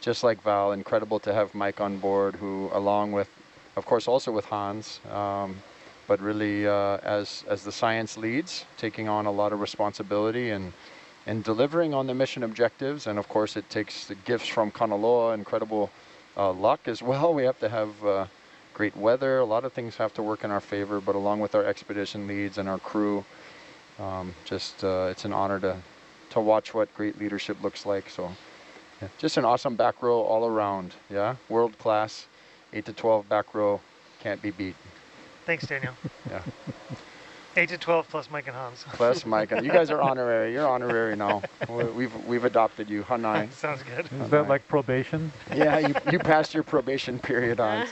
just like Val, incredible to have Mike on board, who, along with, of course, also with Hans, um, but really uh, as, as the science leads, taking on a lot of responsibility and, and delivering on the mission objectives. And of course, it takes the gifts from Kanaloa, incredible uh, luck as well. We have to have uh, great weather. A lot of things have to work in our favor, but along with our expedition leads and our crew, um, just uh, it's an honor to, to watch what great leadership looks like. So yeah, just an awesome back row all around. Yeah, world class, 8 to 12 back row, can't be beat. Thanks, Daniel. yeah. 8 to 12 plus Mike and Hans. Plus Mike. And you guys are honorary. You're honorary now. We've, we've adopted you. Hanai. Sounds good. Is that like probation? Yeah, you, you passed your probation period on.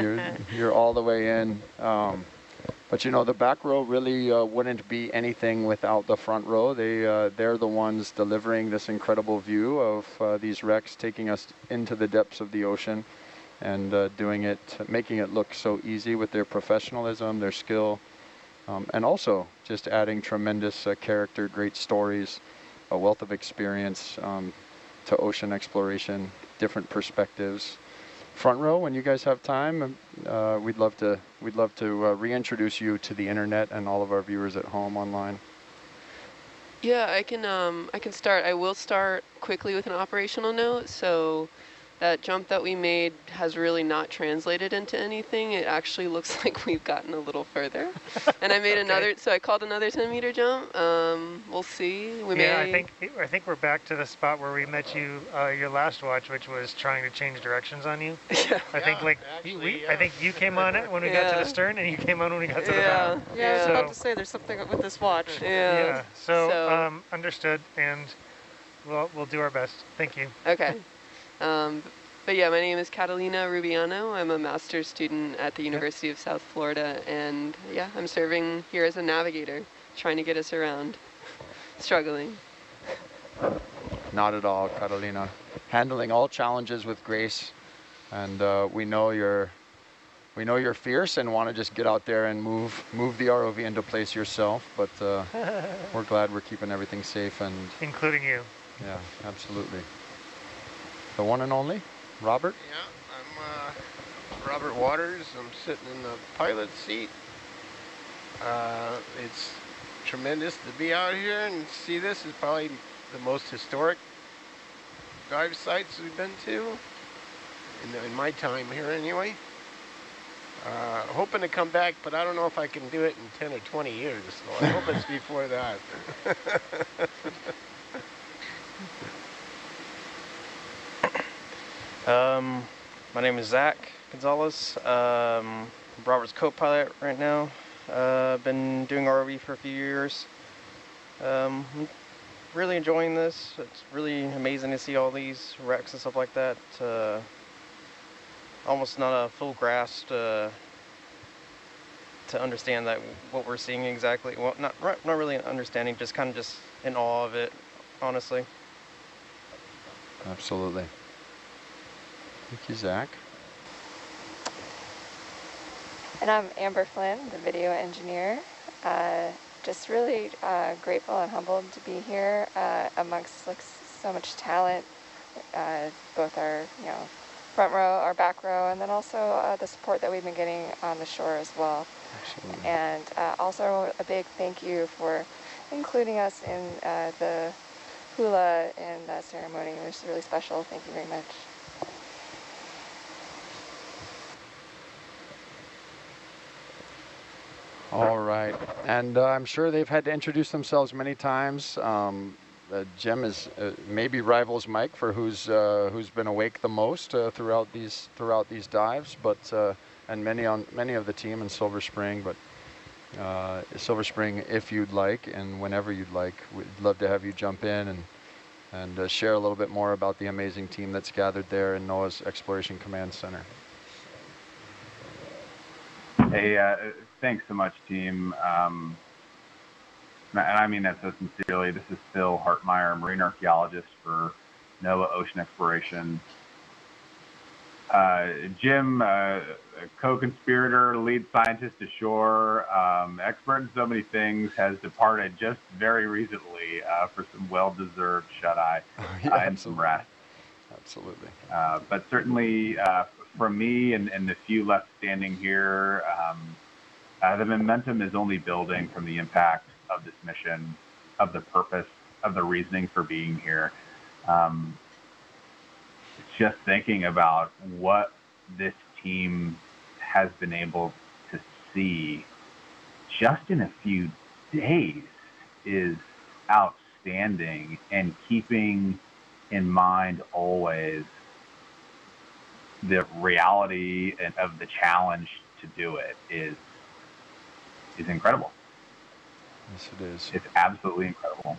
You're, you're all the way in. Um, but you know, the back row really uh, wouldn't be anything without the front row. They, uh, they're the ones delivering this incredible view of uh, these wrecks, taking us into the depths of the ocean and uh, doing it, making it look so easy with their professionalism, their skill, um, and also just adding tremendous uh, character, great stories, a wealth of experience um, to ocean exploration, different perspectives. Front row, when you guys have time, uh, we'd love to we'd love to uh, reintroduce you to the internet and all of our viewers at home online. Yeah, I can um, I can start. I will start quickly with an operational note. So that jump that we made has really not translated into anything. It actually looks like we've gotten a little further. and I made okay. another, so I called another 10 meter jump. Um, we'll see. We yeah, may... I think I think we're back to the spot where we met you uh, your last watch, which was trying to change directions on you. yeah. I think like actually, we, yeah. I think you came on it when we yeah. got to the stern, and you came on when we got to yeah. the bow. Yeah, I was about to say there's something with this watch. Yeah. Yeah. So, so. Um, understood, and we'll we'll do our best. Thank you. Okay. Um, but yeah, my name is Catalina Rubiano. I'm a master's student at the University of South Florida, and yeah, I'm serving here as a navigator, trying to get us around, struggling. Not at all, Catalina. Handling all challenges with grace, and uh, we know you're we know you're fierce and want to just get out there and move move the ROV into place yourself, but uh, we're glad we're keeping everything safe and including you. Yeah, absolutely. The one and only. Robert? Yeah, I'm uh, Robert Waters. I'm sitting in the pilot seat. Uh, it's tremendous to be out here and see this. is probably the most historic dive sites we've been to in, the, in my time here anyway. Uh, hoping to come back, but I don't know if I can do it in 10 or 20 years, so I hope it's before that. Um, my name is Zach Gonzalez. Um, Robert's co-pilot right now. Uh, been doing ROV for a few years. Um, really enjoying this. It's really amazing to see all these wrecks and stuff like that. Uh, almost not a full grasp uh, to understand that what we're seeing exactly. Well, not not really understanding, just kind of just in awe of it, honestly. Absolutely. Thank you, Zach. And I'm Amber Flynn, the video engineer. Uh, just really uh, grateful and humbled to be here uh, amongst like so much talent, uh, both our you know front row, our back row, and then also uh, the support that we've been getting on the shore as well. Absolutely. And uh, also a big thank you for including us in the hula in that ceremony. It was really special. Thank you very much. All right, and uh, I'm sure they've had to introduce themselves many times. Um, uh, Jim is uh, maybe rivals Mike for who's uh, who's been awake the most uh, throughout these throughout these dives, but uh, and many on many of the team in Silver Spring. But Silver Spring, if you'd like, and whenever you'd like, we'd love to have you jump in and and share a little bit more about the amazing team that's gathered there in NOAA's Exploration Command Center. Hey, thanks so much, team. Um, and I mean that so sincerely. This is Phil Hartmeyer, marine archaeologist for NOAA Ocean Exploration. Uh, Jim, uh, co-conspirator, lead scientist ashore, um, expert in so many things, has departed just very recently uh, for some well-deserved shut-eye oh, yeah, and some rest. Absolutely. Uh, but certainly uh, from me and, and the few left standing here, um, uh, the momentum is only building from the impact of this mission, of the purpose, of the reasoning for being here. Um, just thinking about what this team has been able to see just in a few days is outstanding and keeping in mind always the reality of the challenge to do it is is incredible. Yes, it is. It's absolutely incredible.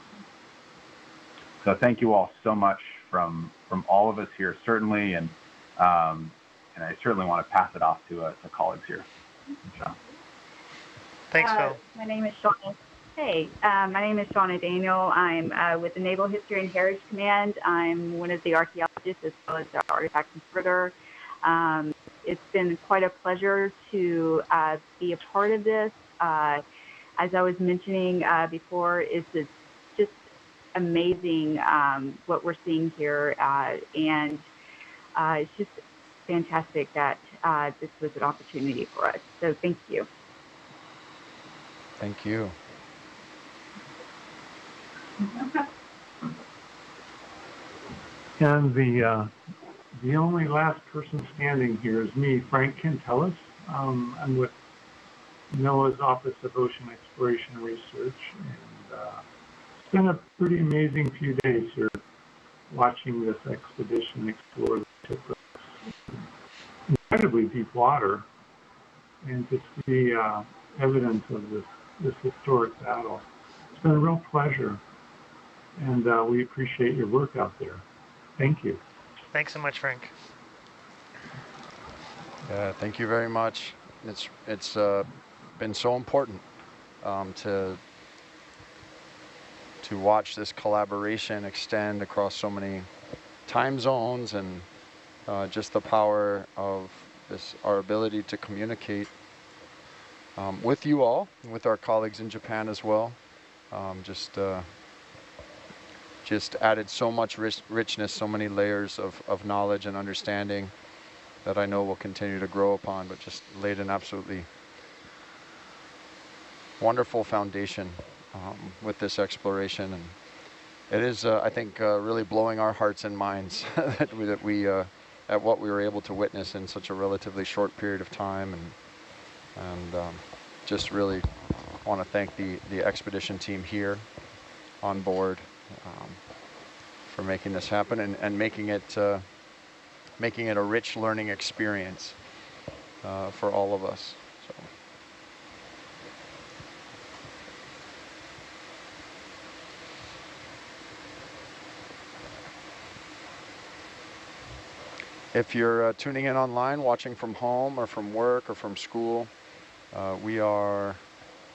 So thank you all so much from from all of us here, certainly, and um, and I certainly want to pass it off to uh, to colleagues here. So. Thanks, uh, Phil. My name is Shanna. Hey, uh, my name is Shanna Daniel. I'm uh, with the Naval History and Heritage Command. I'm one of the archaeologists as well as the artifact conservator. Um, it's been quite a pleasure to uh, be a part of this. Uh, as I was mentioning uh, before, it's, it's just amazing um, what we're seeing here, uh, and uh, it's just fantastic that uh, this was an opportunity for us. So thank you. Thank you. And the uh, the only last person standing here is me, Frank Cantelas. Um, I'm with NOAA's Office of Ocean Exploration Research, and uh, it's been a pretty amazing few days here watching this expedition explore the. Incredibly deep water, and to see uh, evidence of this, this historic battle. It's been a real pleasure, and uh, we appreciate your work out there. Thank you. Thanks so much, Frank. Yeah, thank you very much. It's it's uh, been so important um, to to watch this collaboration extend across so many time zones and uh, just the power of this our ability to communicate um, with you all, with our colleagues in Japan as well. Um, just uh, just added so much rich, richness, so many layers of, of knowledge and understanding that I know will continue to grow upon, but just laid an absolutely wonderful foundation um, with this exploration. And it is, uh, I think, uh, really blowing our hearts and minds that we, that we uh, at what we were able to witness in such a relatively short period of time. And, and um, just really want to thank the, the expedition team here on board um, for making this happen and, and making it uh, making it a rich learning experience uh, for all of us. So. If you're uh, tuning in online, watching from home or from work or from school, uh, we are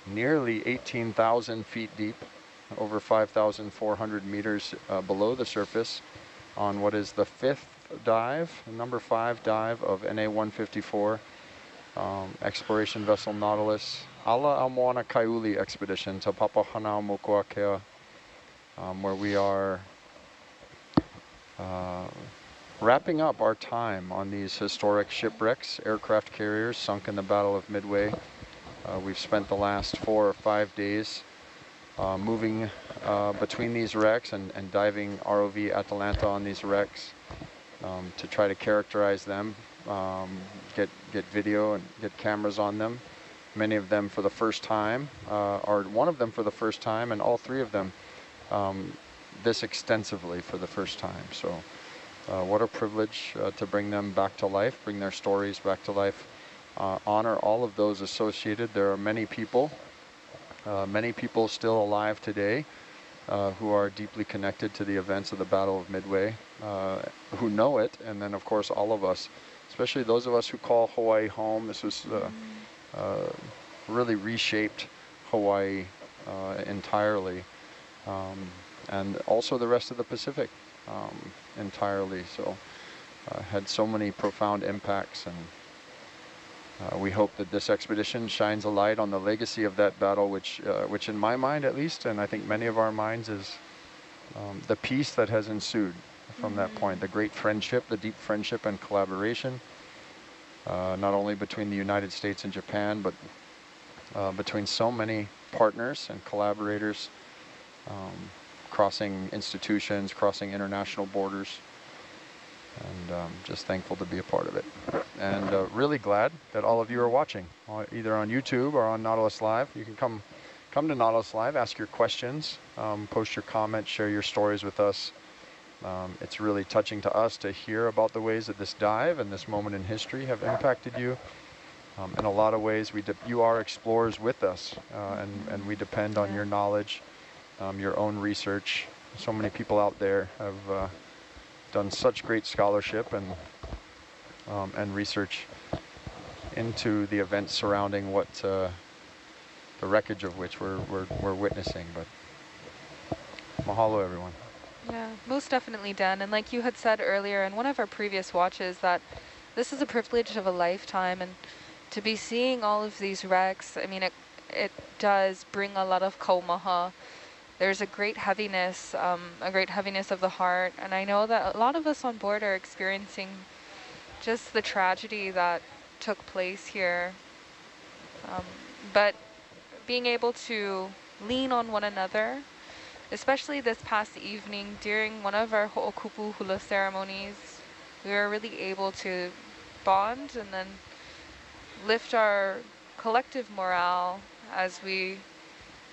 nearly 18,000 feet deep over 5,400 meters uh, below the surface on what is the fifth dive, number five dive of NA-154 um, exploration vessel Nautilus Ala Aumoana Kaiuli expedition to Papahanaumokuakea, um, where we are uh, wrapping up our time on these historic shipwrecks, aircraft carriers sunk in the Battle of Midway. Uh, we've spent the last four or five days uh, moving uh, between these wrecks and, and diving ROV Atalanta on these wrecks um, to try to characterize them, um, get, get video and get cameras on them. Many of them for the first time, uh, or one of them for the first time, and all three of them um, this extensively for the first time. So uh, what a privilege uh, to bring them back to life, bring their stories back to life, uh, honor all of those associated. There are many people uh, many people still alive today uh, who are deeply connected to the events of the Battle of Midway, uh, who know it, and then of course all of us, especially those of us who call Hawaii home. This was uh, uh, really reshaped Hawaii entirely, um, and also the rest of the Pacific um, entirely. So had so many profound impacts and uh, we hope that this expedition shines a light on the legacy of that battle, which, uh, which in my mind at least, and I think many of our minds, is um, the peace that has ensued from mm -hmm. that point, the great friendship, the deep friendship and collaboration, uh, not only between the United States and Japan, but uh, between so many partners and collaborators, um, crossing institutions, crossing international borders, and um, just thankful to be a part of it. And uh, really glad that all of you are watching, uh, either on YouTube or on Nautilus Live. You can come come to Nautilus Live, ask your questions, um, post your comments, share your stories with us. Um, it's really touching to us to hear about the ways that this dive and this moment in history have impacted you. Um, in a lot of ways, we you are explorers with us, uh, and, and we depend on your knowledge, um, your own research. So many people out there have uh, done such great scholarship and, um, and research into the events surrounding what uh, the wreckage of which we're, we're, we're witnessing. But mahalo, everyone. Yeah, most definitely, Dan. And like you had said earlier in one of our previous watches, that this is a privilege of a lifetime. And to be seeing all of these wrecks, I mean, it, it does bring a lot of kaumaha. There's a great heaviness, um, a great heaviness of the heart. And I know that a lot of us on board are experiencing just the tragedy that took place here. Um, but being able to lean on one another, especially this past evening during one of our ho'okupu hula ceremonies, we were really able to bond and then lift our collective morale as we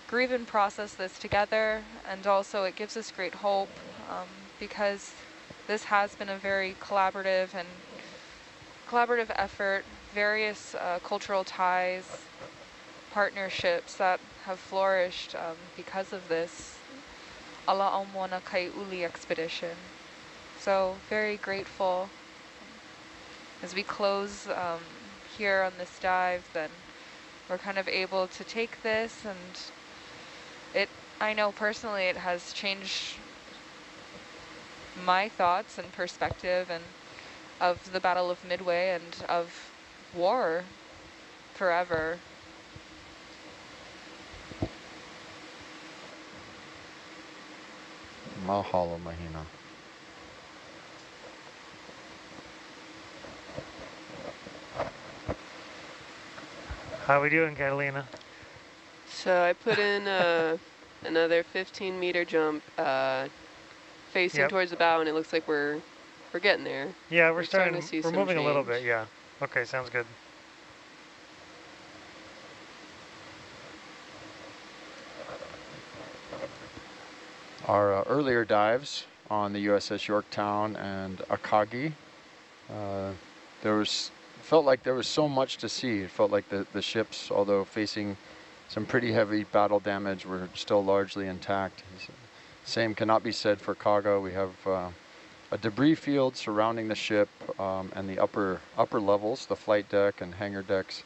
grieve and process this together. And also it gives us great hope um, because this has been a very collaborative and collaborative effort, various uh, cultural ties, partnerships that have flourished um, because of this Ala Aumoana Kai'uli expedition. So very grateful. As we close um, here on this dive, then we're kind of able to take this and it, I know personally it has changed my thoughts and perspective and of the Battle of Midway and of war forever. Mahalo, Mahina. How are we doing, Catalina? So I put in uh, another 15 meter jump uh, facing Yep. towards the bow, and it looks like we're we're getting there. Yeah, we're, starting, to see we're some moving a little bit, yeah. Okay, sounds good. Our uh, earlier dives on the USS Yorktown and Akagi, uh, there was felt like there was so much to see. It felt like the, the ships, although facing some pretty heavy battle damage, were still largely intact. Same cannot be said for Kaga. We have uh, a debris field surrounding the ship um, and the upper upper levels, the flight deck and hangar decks,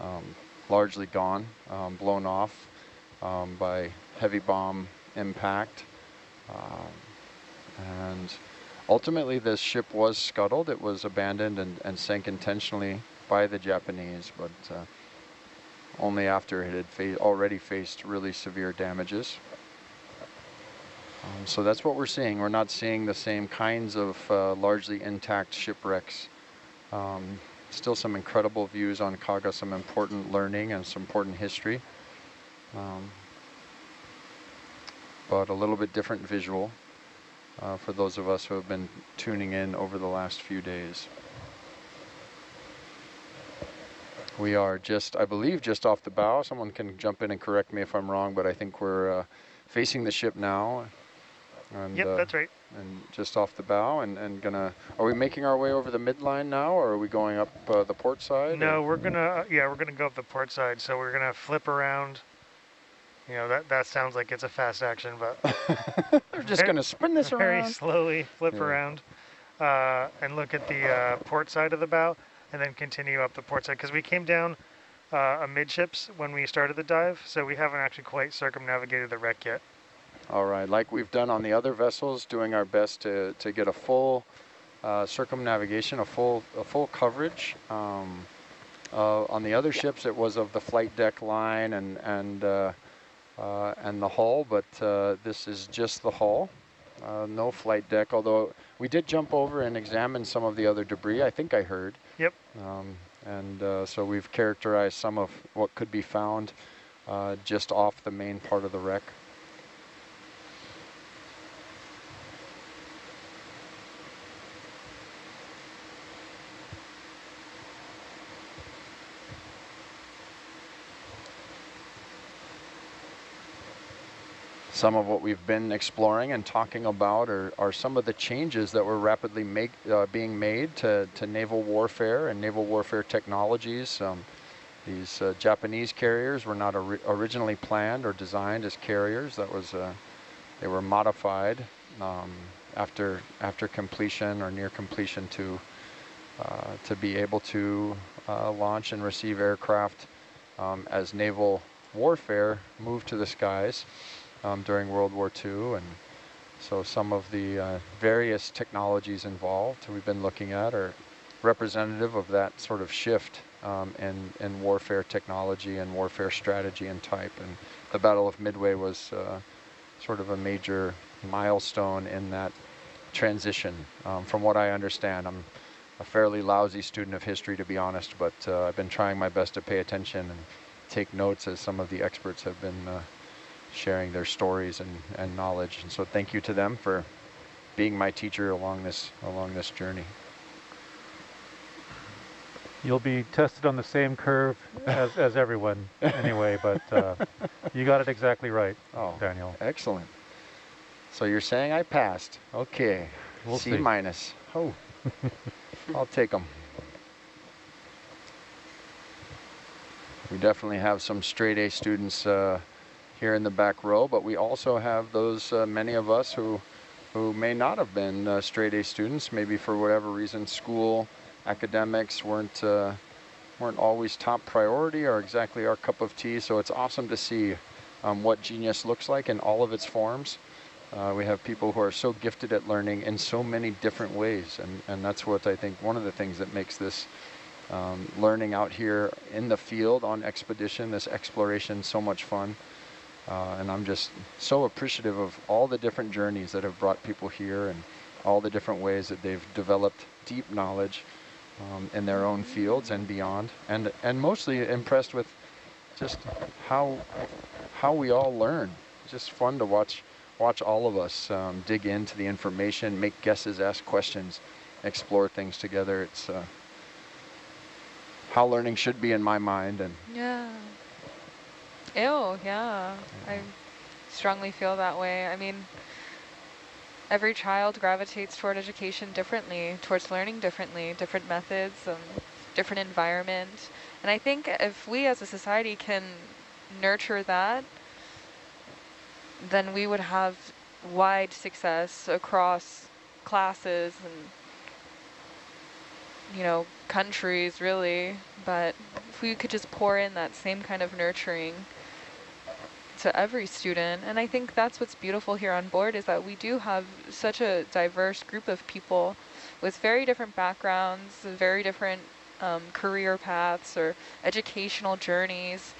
um, largely gone, um, blown off um, by heavy bomb impact. Um, and ultimately this ship was scuttled. It was abandoned and, and sank intentionally by the Japanese, but uh, only after it had fa already faced really severe damages. Um, so that's what we're seeing. We're not seeing the same kinds of uh, largely intact shipwrecks. Um, still some incredible views on Kaga, some important learning and some important history. Um, but a little bit different visual uh, for those of us who have been tuning in over the last few days. We are just, I believe, just off the bow. Someone can jump in and correct me if I'm wrong, but I think we're uh, facing the ship now. And, Yep, uh, that's right. And just off the bow and, and gonna, are we making our way over the midline now or are we going up uh, the port side? No, or- we're gonna, yeah, we're gonna go up the port side, so we're gonna flip around. You know, that, that sounds like it's a fast action, but... They're just gonna spin this Very around. Very slowly flip Yeah. around uh, and look at the uh, port side of the bow and then continue up the port side, because we came down uh, amidships when we started the dive, so we haven't actually quite circumnavigated the wreck yet. All right, like we've done on the other vessels, doing our best to, to get a full uh, circumnavigation, a full a full coverage. Um, uh, on the other ships, it was of the flight deck line and and uh, uh, and the hull, but uh, this is just the hull, uh, no flight deck. Although we did jump over and examine some of the other debris. I think I heard. Yep. Um, And uh, so we've characterized some of what could be found uh, just off the main part of the wreck. Some of what we've been exploring and talking about are, are some of the changes that were rapidly make, uh, being made to, to naval warfare and naval warfare technologies. Um, these uh, Japanese carriers were not or originally planned or designed as carriers. That was uh, they were modified um, after after completion or near completion to uh, to be able to uh, launch and receive aircraft um, as naval warfare moved to the skies um, during World War II. And so some of the uh, various technologies involved we've been looking at are representative of that sort of shift um, in, in warfare technology and warfare strategy and type. And the Battle of Midway was uh, sort of a major milestone in that transition. Um, from what I understand, I'm a fairly lousy student of history, to be honest, but uh, I've been trying my best to pay attention and take notes as some of the experts have been uh, sharing their stories and, and knowledge. And so thank you to them for being my teacher along this along this journey. You'll be tested on the same curve as, as everyone anyway, but uh, you got it exactly right, oh, Daniel. Excellent. So you're saying I passed. Okay. We'll C see. minus. Oh, I'll take them. We definitely have some straight A students uh, here in the back row, but we also have those, uh, many of us who, who may not have been uh, straight A students, maybe for whatever reason, school, academics weren't, uh, weren't always top priority or exactly our cup of tea. So it's awesome to see um, what genius looks like in all of its forms. Uh, we have people who are so gifted at learning in so many different ways. And, and that's what I think one of the things that makes this um, learning out here in the field on expedition, this exploration so much fun. Uh, and I'm just so appreciative of all the different journeys that have brought people here and all the different ways that they've developed deep knowledge um, in their own fields and beyond. And, and mostly impressed with just how, how we all learn. Just fun to watch, watch all of us um, dig into the information, make guesses, ask questions, explore things together. It's uh, how learning should be in my mind. And yeah. Ew, yeah. I strongly feel that way. I mean, every child gravitates toward education differently, towards learning differently, different methods, um, different environment. And I think if we as a society can nurture that, then we would have wide success across classes and, you know, countries really. But if we could just pour in that same kind of nurturing to every student. And I think that's what's beautiful here on board is that we do have such a diverse group of people with very different backgrounds, very different um, career paths or educational journeys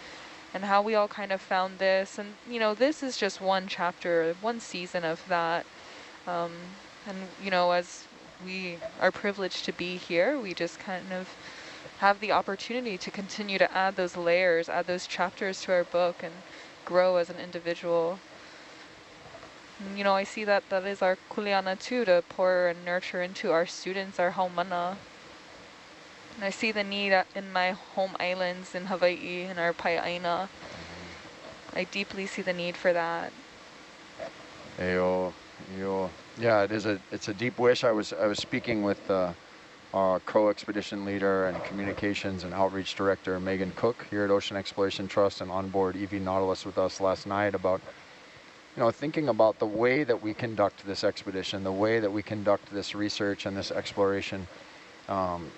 and how we all kind of found this. And, you know, this is just one chapter, one season of that. Um, and, you know, as we are privileged to be here, we just kind of have the opportunity to continue to add those layers, add those chapters to our book and grow as an individual. And, you know, I see that that is our kuleana too, to pour and nurture into our students, our haumana. And I see the need in my home islands in Hawaii and our pai'aina. I deeply see the need for that. Ayo, yo. Yeah, it is a it's a deep wish. I was I was speaking with uh, our co-expedition leader and communications and outreach director, Megan Cook, here at Ocean Exploration Trust and on board EV Nautilus with us last night about, you know, thinking about the way that we conduct this expedition, the way that we conduct this research and this exploration. Um,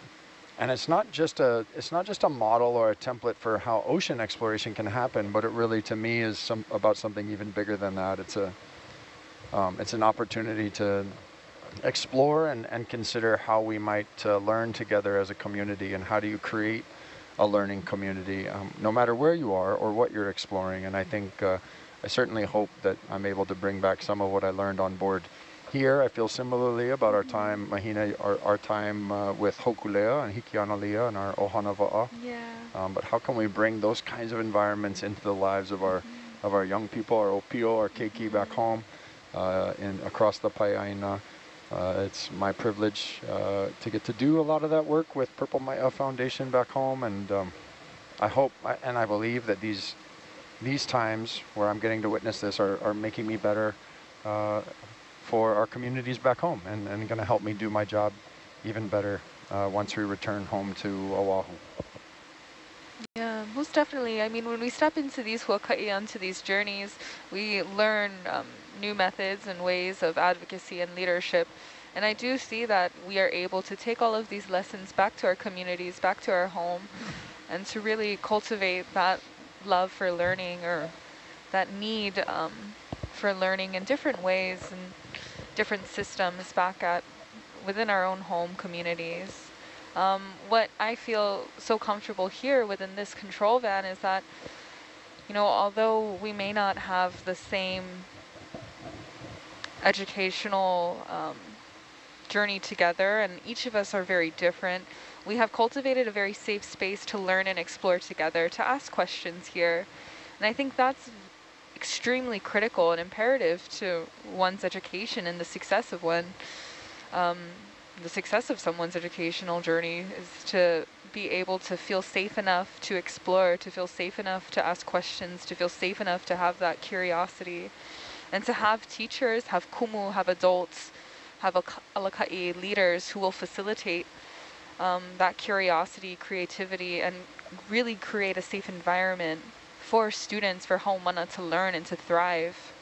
and it's not just a it's not just a model or a template for how ocean exploration can happen, but it really, to me, is some about something even bigger than that. It's a um, it's an opportunity to explore and, and consider how we might uh, learn together as a community and how do you create a learning community, um, no matter where you are or what you're exploring. And I think, uh, I certainly hope that I'm able to bring back some of what I learned on board here. I feel similarly about our time, Mahina, our, our time uh, with Hokulea and Hikianalia and our Ohana Wa'a. Yeah. Um, but how can we bring those kinds of environments into the lives of our of our young people, our opio, our keiki back home, uh, in across the Pai'aina. Uh, it's my privilege uh, to get to do a lot of that work with Purple Mai'a Foundation back home, and um, I hope and I believe that these these times where I'm getting to witness this are, are making me better uh, for our communities back home and, and going to help me do my job even better uh, once we return home to Oahu. Yeah, most definitely. I mean, when we step into these huaka'i, onto these journeys, we learn um, new methods and ways of advocacy and leadership. And I do see that we are able to take all of these lessons back to our communities, back to our home, and to really cultivate that love for learning or that need um, for learning in different ways and different systems back at within our own home communities. Um, what I feel so comfortable here within this control van is that, you know, although we may not have the same educational um, journey together and each of us are very different, we have cultivated a very safe space to learn and explore together, to ask questions here. And I think that's extremely critical and imperative to one's education and the success of one. Um, the success of someone's educational journey is to be able to feel safe enough to explore, to feel safe enough to ask questions, to feel safe enough to have that curiosity, and to have teachers, have kumu, have adults, have alaka'i leaders who will facilitate um, that curiosity, creativity, and really create a safe environment for students, for Haumana to learn and to thrive.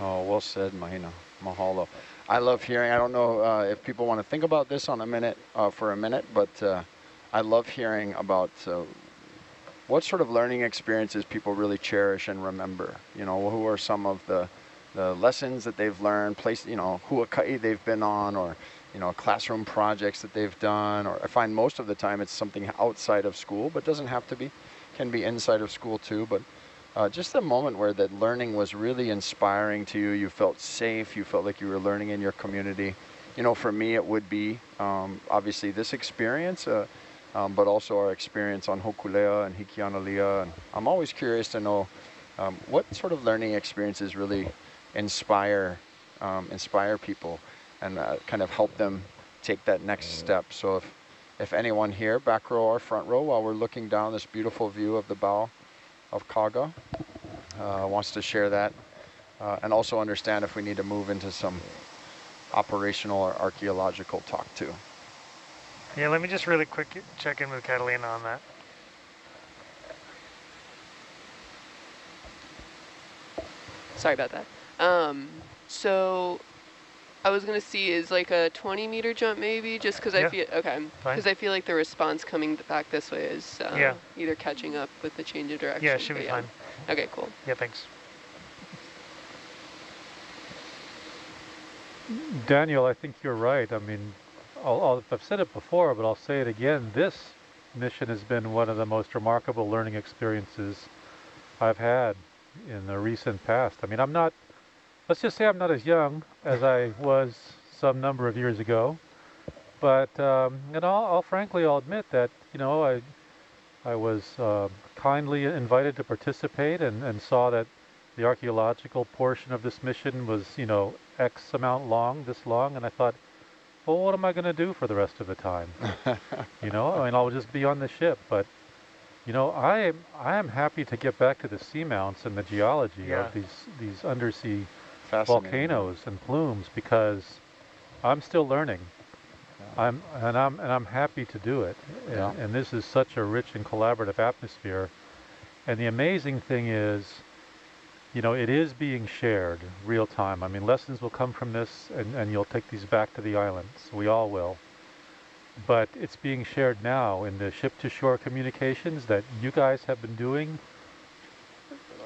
Oh, well said, Mahina. Mahalo. I love hearing, I don't know uh, if people want to think about this on a minute, uh, for a minute, but uh, I love hearing about uh, what sort of learning experiences people really cherish and remember. You know, who are some of the, the lessons that they've learned, place, you know, huaka'i they've been on, or you know, classroom projects that they've done, or I find most of the time it's something outside of school, but doesn't have to be, can be inside of school too, but uh, just the moment where that learning was really inspiring to you, you felt safe, you felt like you were learning in your community. You know, for me it would be um, obviously this experience, uh, um, but also our experience on Hokulea and Hikianalia, and I'm always curious to know um, what sort of learning experiences really inspire, um, inspire people and uh, kind of help them take that next step. So if, if anyone here, back row or front row, while we're looking down this beautiful view of the bow of Kaga, uh, wants to share that uh, and also understand if we need to move into some operational or archaeological talk too. Yeah, let me just really quick check in with Catalina on that. Sorry about that. Um, so I was gonna see is like a 20 meter jump maybe, just because yeah. I feel okay, because I feel like the response coming back this way is uh, yeah. either catching up with the change of direction. Yeah, should be yeah. fine. Okay, cool. Yeah, thanks. Daniel, I think you're right. I mean, I'll, I've said it before, but I'll say it again. This mission has been one of the most remarkable learning experiences I've had in the recent past. I mean, I'm not let's just say I'm not as young as I was some number of years ago. But, um, and I'll, I'll, frankly, I'll admit that, you know, I, I was uh, kindly invited to participate and, and saw that the archaeological portion of this mission was, you know, X amount long, this long, and I thought, well, what am I going to do for the rest of the time? you know, I mean, I'll just be on the ship, but, you know, I am, I am happy to get back to the seamounts and the geology yeah. of these, these undersea volcanoes and plumes because I'm still learning. Yeah. I'm and I'm and I'm happy to do it. And, yeah. and this is such a rich and collaborative atmosphere. And the amazing thing is, you know, it is being shared real time. I mean, lessons will come from this, and, and you'll take these back to the islands. We all will. But it's being shared now in the ship-to-shore communications that you guys have been doing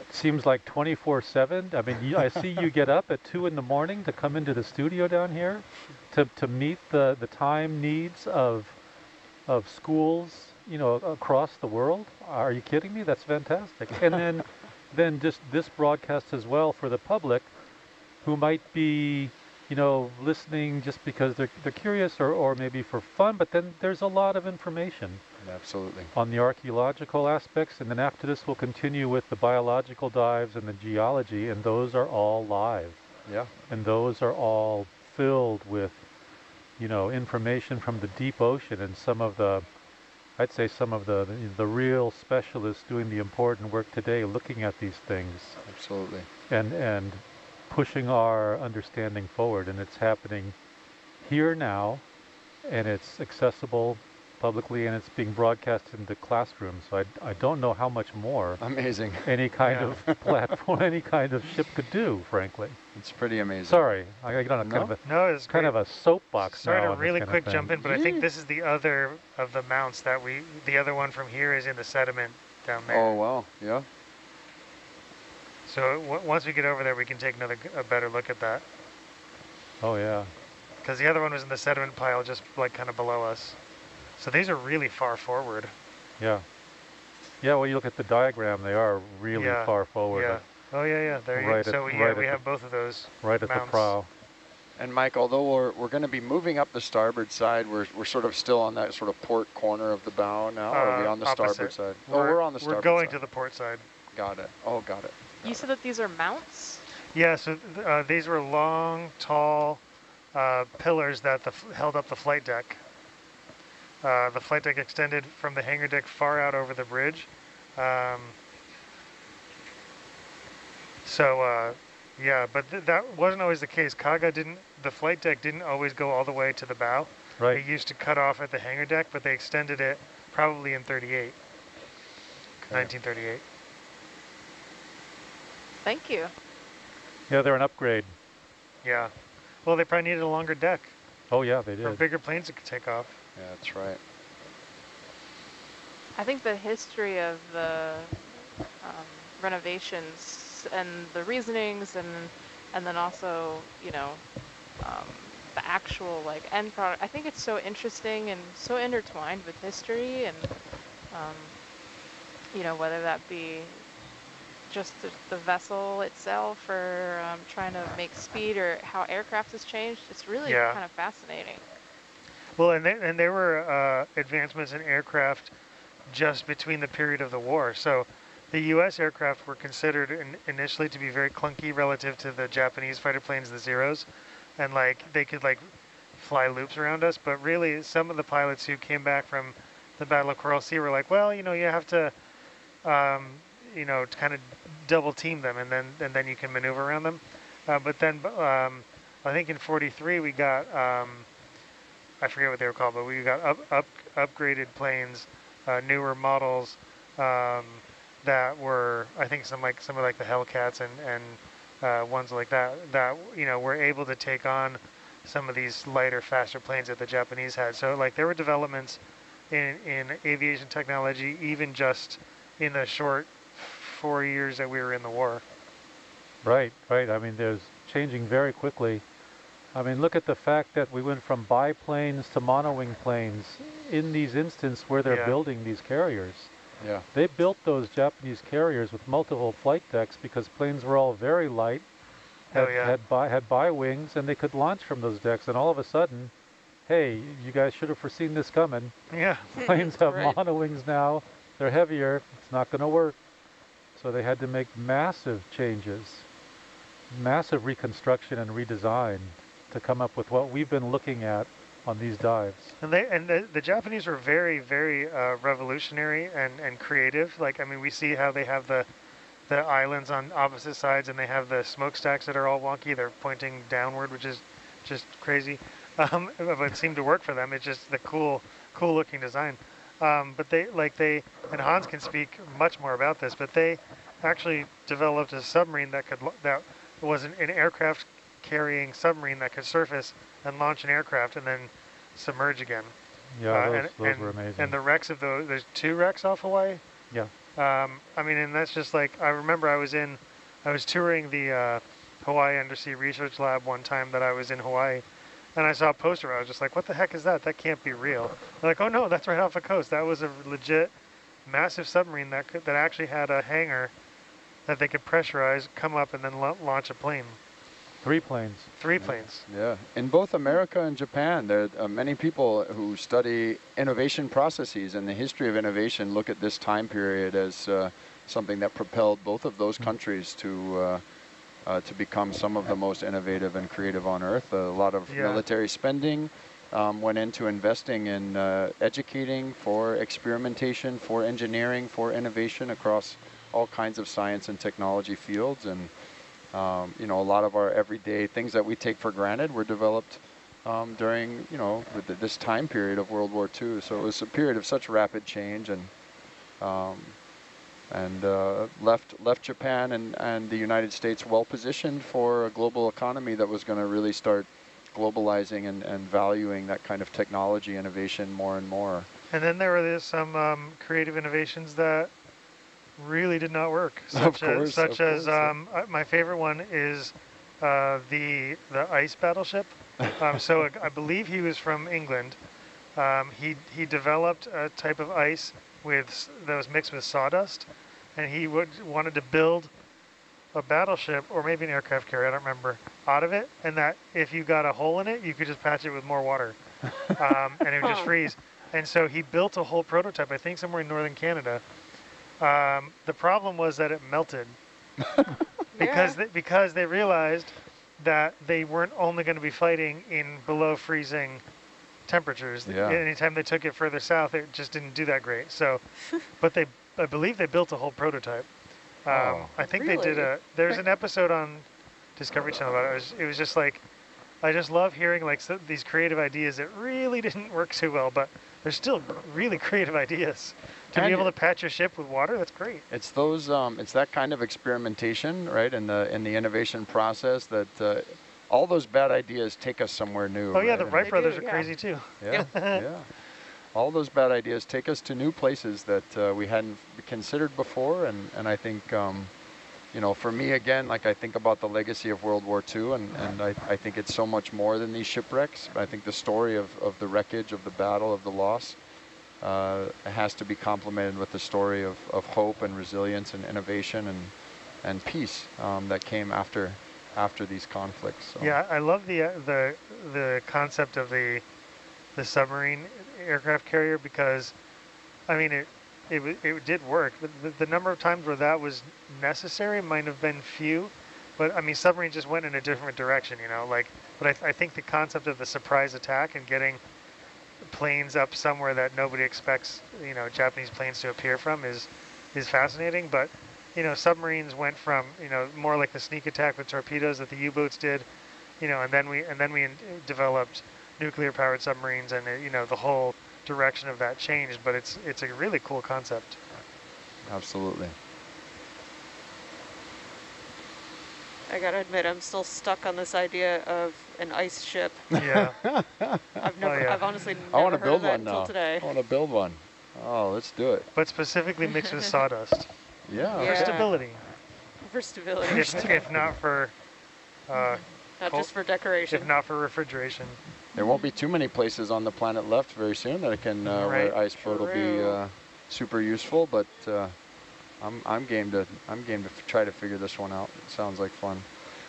It seems like 24/7. I mean, you, I see you get up at two in the morning to come into the studio down here to to meet the the time needs of of schools, you know, across the world. Are you kidding me? That's fantastic. And then then just this broadcast as well for the public. who might be, you know, listening just because they're, they're curious or, or maybe for fun, but then there's a lot of information. Absolutely. On the archaeological aspects, and then after this we'll continue with the biological dives and the geology, and those are all live. Yeah. And those are all filled with, you know, information from the deep ocean and some of the, I'd say some of the, the, real specialists doing the important work today looking at these things. Absolutely. And, and pushing our understanding forward. And it's happening here now, and it's accessible publicly and it's being broadcast into classrooms. So I, I don't know how much more amazing any kind Yeah. of platform, any kind of ship could do, frankly. It's pretty amazing. Sorry, I got on a No? kind of a No, it's kind great. of a soapbox Sorry now to on this really quick jump in, but I think this is the other of the mounts that we, the other one from here is in the sediment down there. Oh wow, yeah. So w- once we get over there, we can take another, a better look at that. Oh yeah. Because the other one was in the sediment pile just like kind of below us. So these are really far forward. Yeah. Yeah, well, you look at the diagram, they are really Yeah, far forward. Yeah. Oh yeah, yeah. There you Right go. at- So yeah, right at we the- have both of those. Right at the prow. And Mike, although we're, we're going to be moving up the starboard side, we're, we're sort of still on that sort of port corner of the bow now, or are we Uh, on the opposite. starboard side? oh, We're- we're on the We're going side. to the port side. Got it. Oh, got it. You said that these are mounts? Yeah, so th- uh, these were long, tall uh, pillars that the f- held up the flight deck. Uh, the flight deck extended from the hangar deck far out over the bridge. Um, so, uh, yeah, but th- that wasn't always the case. Kaga didn't, the flight deck didn't always go all the way to the bow. Right. It used to cut off at the hangar deck, but they extended it probably in 38, 1938. Thank you. Yeah, they're an upgrade. Yeah. Well, they probably needed a longer deck Oh yeah, they did. for did. bigger planes that could take off. Yeah, that's right. I think the history of the um, renovations and the reasonings and and then also, you know, um, the actual like end product, I think it's so interesting and so intertwined with history and, um, you know, whether that be just the, the vessel itself or um, trying to make speed or how aircraft has changed, it's really Yeah. kind of fascinating. Well, and there, and there were uh, advancements in aircraft just between the period of the war. So the U.S. aircraft were considered in, initially to be very clunky relative to the Japanese fighter planes, the Zeros, and like they could like fly loops around us. But really, some of the pilots who came back from the Battle of Coral Sea were like, well, you know, you have to, um, you know, kind of double team them, and then and then you can maneuver around them. Uh, but then, um, I think in '43 we got. Um, I forget what they were called, but we got up, up upgraded planes, uh, newer models um, that were, I think, some like some of like the Hellcats and and uh, ones like that that you know were able to take on some of these lighter, faster planes that the Japanese had. So like there were developments in in aviation technology, even just in the short four years that we were in the war. Right, right. I mean, there's changing very quickly. I mean, look at the fact that we went from biplanes to monowing planes in these instances where they're Yeah. building these carriers. Yeah. They built those Japanese carriers with multiple flight decks because planes were all very light, Oh, had, yeah. had, bi, had bi wings, and they could launch from those decks. And all of a sudden, hey, you guys should have foreseen this coming. Yeah. Planes have Right. mono wings now. They're heavier. It's not going to work. So they had to make massive changes, massive reconstruction and redesign to come up with what we've been looking at on these dives. And they and the, the Japanese were very very uh, revolutionary and and creative. Like I mean, we see how they have the the islands on opposite sides, and they have the smokestacks that are all wonky. They're pointing downward, which is just crazy. Um, but it seemed to work for them. It's just the cool cool looking design. Um, but they like they and Hans can speak much more about this. But they actually developed a submarine that could that was an, an aircraft carrying submarine that could surface and launch an aircraft and then submerge again. Yeah, Uh, those, and, those and, were amazing. And the wrecks of those, there's two wrecks off Hawaii. yeah. Um, I mean, and that's just like I remember I was in, I was touring the uh, Hawaii Undersea Research Lab one time that I was in Hawaii, and I saw a poster. I was just like, "What the heck is that? That can't be real." They're like, "Oh no, that's right off the coast. That was a legit, massive submarine that could, that actually had a hangar that they could pressurize, come up, and then la- launch a plane." Three planes. Three planes. Yeah, in both America and Japan, there are many people who study innovation processes and the history of innovation look at this time period as uh, something that propelled both of those countries to uh, uh, to become some of the most innovative and creative on earth. A lot of Yeah. military spending um, went into investing in uh, educating for experimentation, for engineering, for innovation across all kinds of science and technology fields. And, um, you know, a lot of our everyday things that we take for granted were developed um, during, you know, this time period of World War II. So it was a period of such rapid change and um, and uh, left left Japan and, and the United States well positioned for a global economy that was going to really start globalizing and, and valuing that kind of technology innovation more and more. And then there were some um, creative innovations that really did not work, such Of course, as such of as course, um, uh, my favorite one is uh, the the ice battleship. Um, so I, I believe he was from England. Um, he he developed a type of ice with that was mixed with sawdust, and he would wanted to build a battleship or maybe an aircraft carrier, I don't remember, out of it, and that if you got a hole in it, you could just patch it with more water, um, and it would just freeze. And so he built a whole prototype, I think somewhere in northern Canada. Um, the problem was that it melted because they, because they realized that they weren't only going to be fighting in below freezing temperatures. Yeah. Anytime they took it further south, it just didn't do that great. So, but they, I believe they built a whole prototype. Um, Oh. I think they did a. There's an episode on Discovery Channel about it. It was, it was just like, I just love hearing like so, these creative ideas that really didn't work too well, but they're still really creative ideas. To And be able to patch your ship with water, that's great. It's those, um, it's that kind of experimentation, right, in the in the innovation process that uh, all those bad ideas take us somewhere new. Oh yeah, right? the And- Wright brothers are crazy too. Yeah, yeah. All those bad ideas take us to new places that uh, we hadn't considered before, and and I think, um, you know, for me again, like I think about the legacy of World War II, and and I, I think it's so much more than these shipwrecks. I think the story of of the wreckage, of the battle, of the loss, uh, has to be complemented with the story of of hope and resilience and innovation and and peace um, that came after after these conflicts. So. Yeah, I love the uh, the the concept of the the submarine aircraft carrier because, I mean it it it did work, but the, the number of times where that was necessary might have been few. But I mean, submarines just went in a different direction, you know. Like, but I, th- I think the concept of the surprise attack and getting planes up somewhere that nobody expects, you know, Japanese planes to appear from is is fascinating. But you know, submarines went from you know more like the sneak attack with torpedoes that the U-boats did, you know, and then we and then we developed nuclear-powered submarines, and you know the whole direction of that changed. But it's it's a really cool concept. Absolutely. I gotta admit, I'm still stuck on this idea of an ice ship. Yeah. I've never, yeah. I've honestly never I want to heard build of that one until now. today. I want to build one. Oh, let's do it. But specifically mixed with sawdust. Yeah. For Yeah. stability. For stability. If, if not for. Uh, Not cold- just for decoration. If not for refrigeration. There won't be too many places on the planet left very soon that can uh, Right. where ice boat will be uh, super useful. But uh, I'm I'm game to I'm game to f- try to figure this one out. It sounds like fun.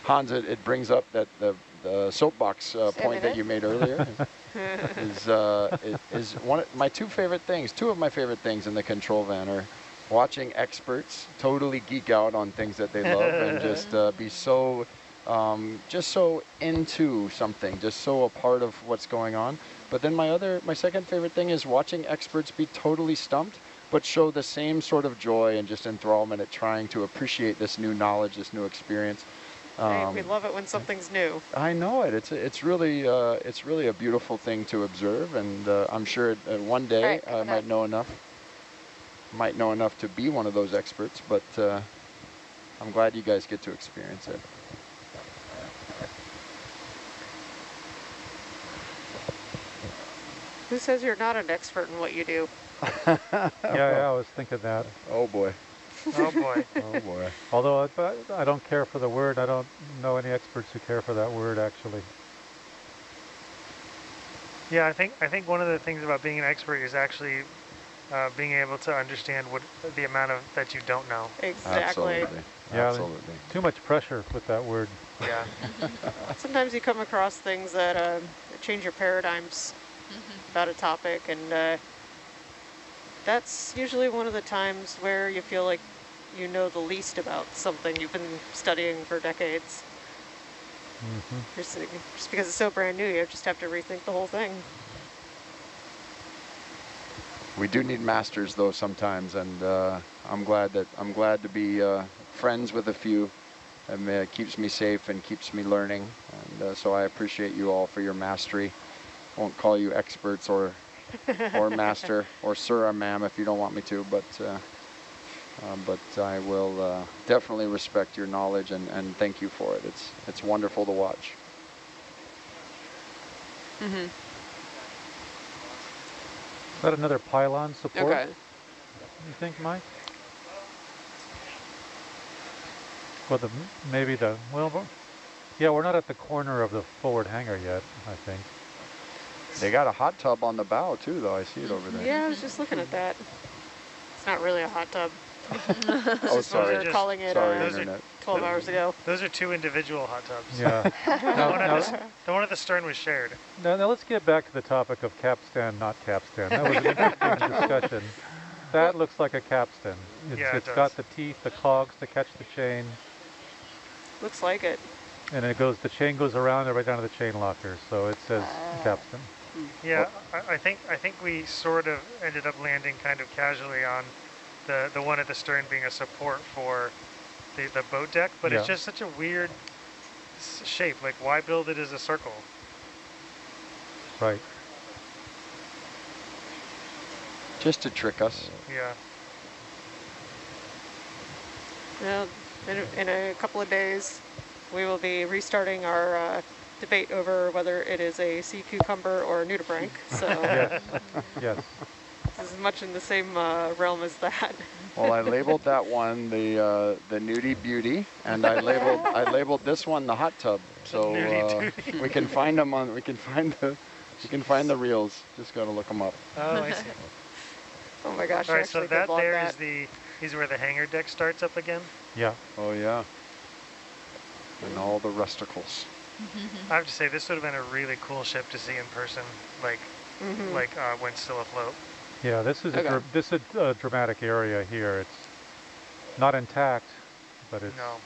Hans, it, it brings up that the the soapbox uh, point that you made earlier. is uh, is, is one of my two favorite things. Two of my favorite things in the control van are watching experts totally geek out on things that they love and just uh, be so um, just so into something, just so a part of what's going on. But then my other, my second favorite thing is watching experts be totally stumped, but show the same sort of joy and just enthrallment at trying to appreciate this new knowledge, this new experience. Um, we love it when something's new. I know it. It's it's really uh, it's really a beautiful thing to observe, and uh, I'm sure uh, one day Alright, I might know enough, might know enough to be one of those experts. But uh, I'm glad you guys get to experience it. Who says you're not an expert in what you do? Yeah, yeah, I was thinking that. Oh boy. Oh boy. oh boy. Although I, but I don't care for the word, I don't know any experts who care for that word actually. Yeah, I think I think one of the things about being an expert is actually uh, being able to understand what the amount of that you don't know. Exactly. Absolutely. Yeah, Absolutely. too much pressure with that word. Yeah. Sometimes you come across things that uh, change your paradigms about a topic, and uh, that's usually one of the times where you feel like you know the least about something you've been studying for decades. Mhm. Just, just because it's so brand new, you just have to rethink the whole thing. We do need masters though sometimes, and uh, I'm glad that I'm glad to be uh, friends with a few. And it keeps me safe and keeps me learning, and uh, so I appreciate you all for your mastery. Won't call you experts or or master or sir or ma'am if you don't want me to, but uh, uh, but I will uh, definitely respect your knowledge and, and thank you for it. It's it's wonderful to watch. Mm-hmm. Is that another pylon support? Okay. You think, Mike? Well, the maybe the well, yeah, we're not at the corner of the forward hangar yet. I think. They got a hot tub on the bow too, though. I see it over there. Yeah, I was just looking at that. It's not really a hot tub. Oh, Just when we sorry. were calling it Sorry, uh, internet. 12 hours ago. Those are two individual hot tubs. Yeah. the, one at the, the one at the stern was shared. Now, now let's get back to the topic of capstan, not capstan. That was an interesting discussion. That looks like a capstan. It's, Yeah, it it's got the teeth, the cogs to catch the chain, Looks like it. and it goes. The chain goes around and right down to the chain locker. So it says capstan. Yeah, I, I think I think we sort of ended up landing kind of casually on the the one at the stern being a support for the the boat deck, but it's just such a weird shape. Like, why build it as a circle? Right. Just to trick us. Yeah. Well, in, a- in a couple of days, we will be restarting our uh, debate over whether it is a sea cucumber or a nudibranch. So Yes. yes. this is much in the same uh, realm as that. Well, I labeled that one the uh, the nudie beauty, and I labeled I labeled this one the hot tub. So uh, we can find them on we can find the we can find the reels. Just gotta look them up. Oh, I see. Oh my gosh, All right, so that could log there that. is the is where the hangar deck starts up again. Yeah. Oh yeah. And all the rusticles. I have to say, this would have been a really cool ship to see in person, like Mhm. like uh, when still afloat. Yeah. This is a Okay. dra- this is a dramatic area here. It's not intact, but it's No.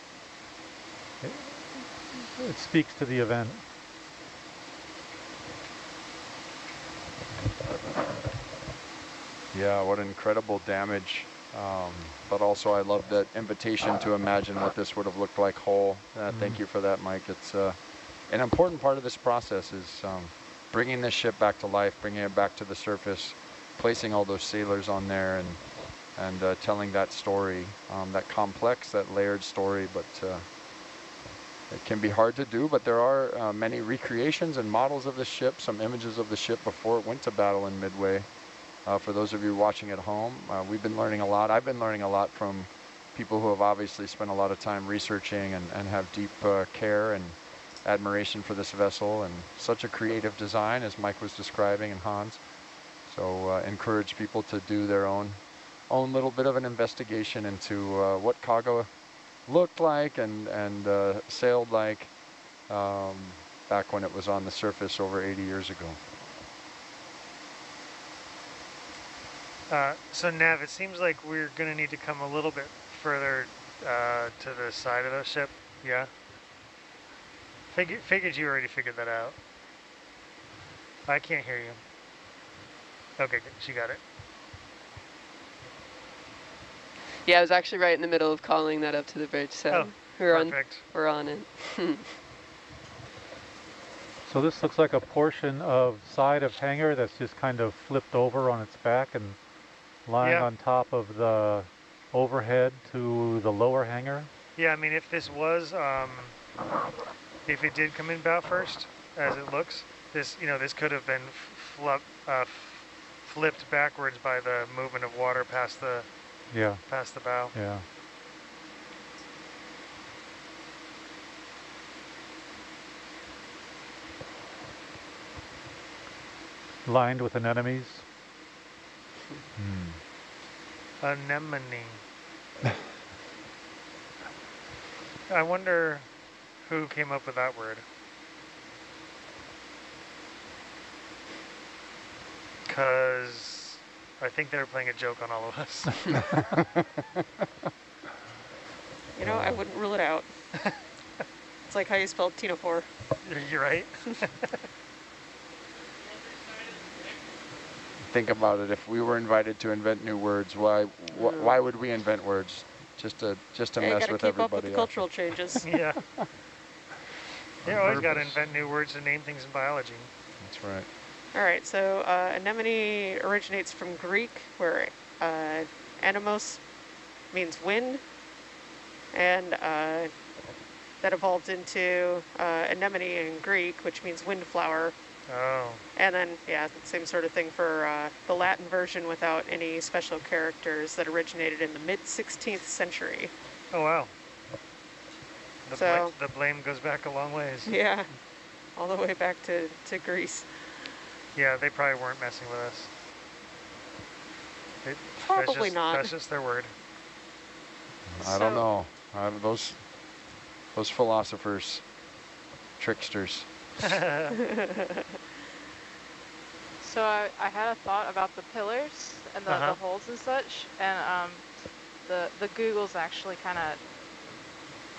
it, it speaks to the event. Yeah, what incredible damage. Um, but also I love that invitation to imagine what this would have looked like whole. Uh, Thank Mhm. you for that, Mike. It's uh, an important part of this process is um, bringing this ship back to life, bringing it back to the surface, placing all those sailors on there and, and uh, telling that story, um, that complex, that layered story, but uh, it can be hard to do, but there are uh, many recreations and models of the ship, some images of the ship before it went to battle in Midway. Uh, for those of you watching at home, uh, we've been learning a lot. I've been learning a lot from people who have obviously spent a lot of time researching and, and have deep uh, care and admiration for this vessel and such a creative design as Mike was describing and Hans. So uh, encourage people to do their own own little bit of an investigation into uh, what Kaga looked like and, and uh, sailed like um, back when it was on the surface over 80 years ago. Uh, so Nav, it seems like we're gonna need to come a little bit further uh, to the side of the ship. Yeah. Figure, figured you already figured that out. I can't hear you. Okay, good. She got it. Yeah, I was actually right in the middle of calling that up to the bridge, so Oh, we're on we're on it. So this looks like a portion of side of hangar that's just kind of flipped over on its back and lying Yeah. on top of the overhead to the lower hangar. Yeah, I mean, if this was, um, if it did come in bow first, as it looks, this, you know, this could have been flip, uh, flipped backwards by the movement of water past the, Yeah. past the bow. Yeah. Lined with anemones. Hmm. Anemone. I wonder who came up with that word. Because I think they were playing a joke on all of us. You know, I wouldn't rule it out. it's like how you spelled ctenophore. You're right. Think about it. If we were invited to invent new words, why wh Mm. why would we invent words? Just to just to Yeah, you mess gotta with keep up everybody with the cultural changes. yeah. You always got to invent new words to name things in biology. That's right. All right, so uh, anemone originates from Greek, where uh, anemos means wind, and uh, that evolved into uh, anemone in Greek, which means windflower. Oh. And then, yeah, same sort of thing for uh, the Latin version without any special characters that originated in the mid 16th century. Oh, wow. The, So- bla the blame goes back a long ways. Yeah, all the way back to, to Greece. Yeah, they probably weren't messing with us. It, that's Probably just- not. That's just their word. I don't know. I, those those philosophers, tricksters. So I, I had a thought about the pillars and the, Uh-huh. the holes and such, and um, the the Google's actually kind of.